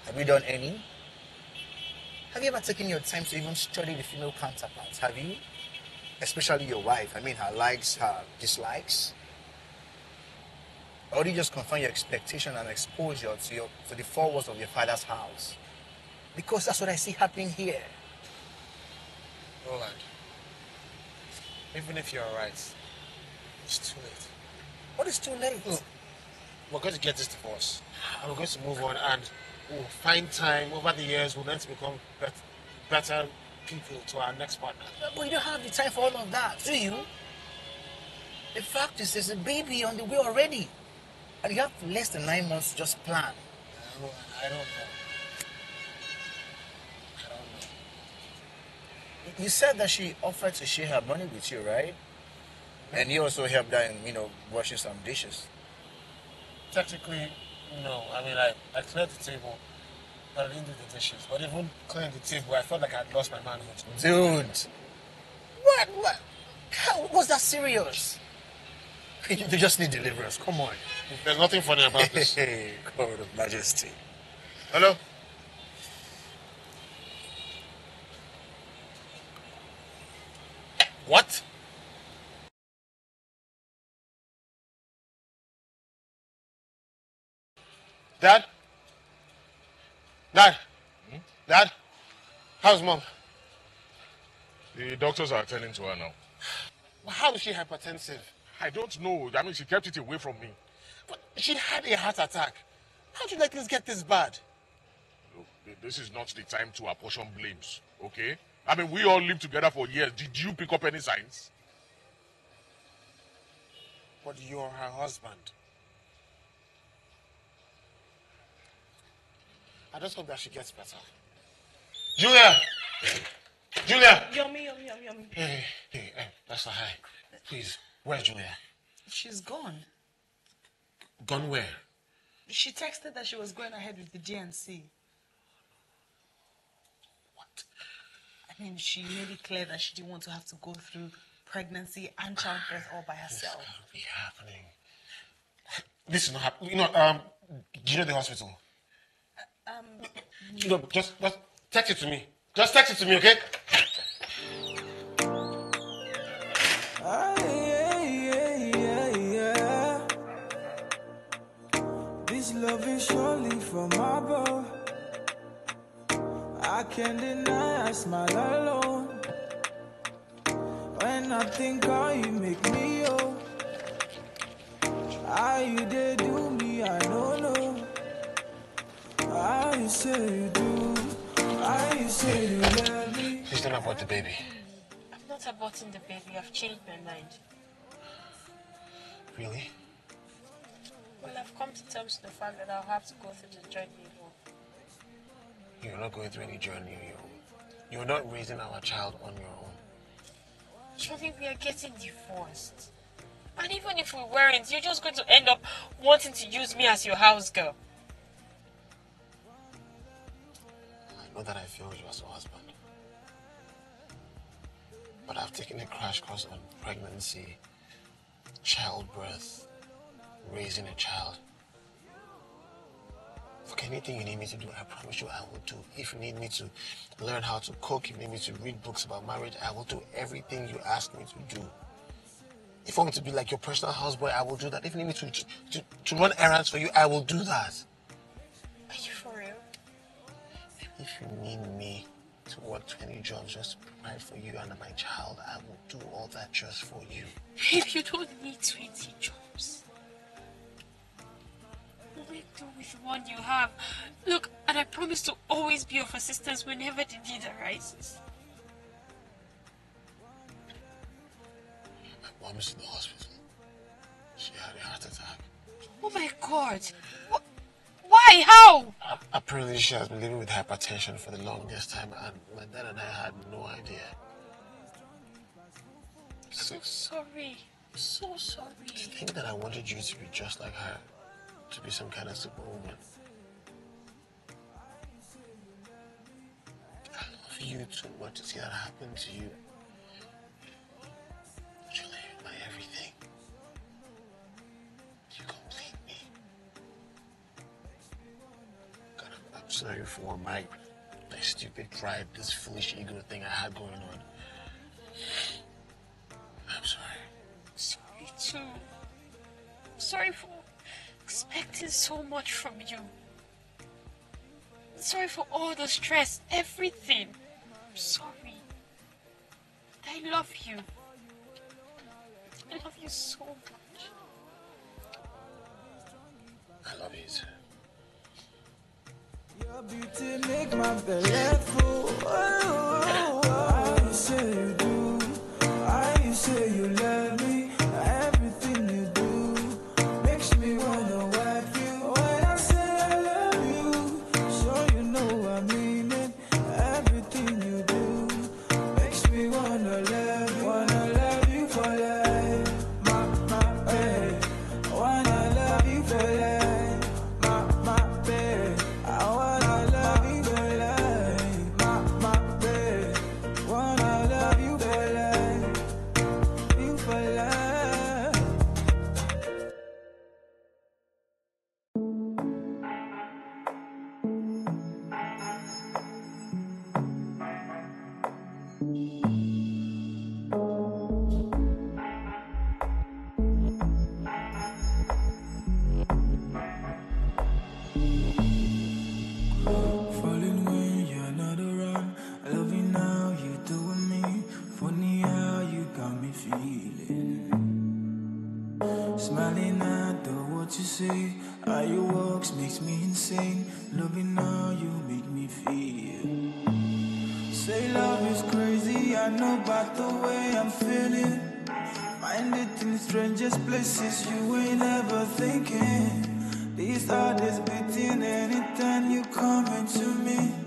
Have you done any? Have you ever taken your time to even study the female counterparts? Have you? Especially your wife. I mean, her likes, her dislikes. Or do you just confirm your expectation and exposure to, your, to the four walls of your father's house? Because that's what I see happening here. Roland, even if you're right, it's too late. What is too late? Look, we're going to get this divorce. And we're going to move on and we'll find time over the years. We'll learn to become bet- better people to our next partner. But you don't have the time for all of that, do you? The fact is, there's a baby on the way already. And you have less than nine months to just plan. I don't, I don't know. You said that she offered to share her money with you, right? And you also helped her in, you know, washing some dishes. Technically, no. I mean, I, I cleared the table, but I didn't do the dishes. But even clearing the table, I felt like I'd lost my manhood. Dude. What? What? How was that serious? You just need deliverance. Come on. There's nothing funny about this. Hey, God of Majesty. Hello? What? Dad? Dad? Dad? How's mom? The doctors are attending to her now. But how is she hypertensive? I don't know. I mean, she kept it away from me. But she had a heart attack. How did you let things get this bad? Look, this is not the time to apportion blames, okay? I mean, we all lived together for years. Did you pick up any signs? But you're her husband. I just hope that she gets better. Julia! Julia! Yummy, yummy, yummy, yummy. Hey, hey, hey, hey, that's a high. Please, where's Julia? She's gone. Gone where? She texted that she was going ahead with the D&C. What? I mean, she made it clear that she didn't want to have to go through pregnancy and childbirth all by herself. This Can't be happening. This is not happening. You know, um, do you know the hospital? Um, You know, just, just text it to me. Just text it to me, okay? Love is surely from above. I can't deny I smile alone. When I think how you make me oh. How you did do me, I don't know. How you say you do, how you say you love me. Please don't abort the baby. I'm not aborting the baby. I've changed my mind. Really? Well, I've come to terms with the fact that I'll have to go through the journey alone. You're not going through any journey on your own. You're not raising our child on your own. Surely we are getting divorced. And even if we weren't, you're just going to end up wanting to use me as your house girl. I know that I failed you as a husband. But I've taken a crash course on pregnancy, childbirth, raising a child. Look, anything you need me to do, I promise you I will do. If you need me to learn how to cook, if you need me to read books about marriage, I will do everything you ask me to do. If I want to be like your personal houseboy, I will do that. If you need me to, to, to run errands for you, I will do that. Are you for real? If you need me to work 20 jobs just to provide for you and my child, I will do all that just for you. If you don't need 20 jobs, do with the one you have. Look, and I promise to always be of assistance whenever the need arises. My mom is in the hospital. She had a heart attack. Oh my god! Wh- Why? How? Apparently, she has been living with hypertension for the longest time, and my dad and I had no idea. So sorry. So sorry. To think that I wanted you to be just like her, to be some kind of superwoman. I love you too much to see that happen to you. Everything. You complete me. I'm sorry for my, my stupid pride, this foolish ego thing I had going on. Expecting so much from you. Sorry for all the stress, everything. I'm sorry. I love you. I love you so much. I love you too. Your beauty make my belly full. I say you do. I say you love me. In places you ain't ever thinking. These heart is beating anytime you come into me.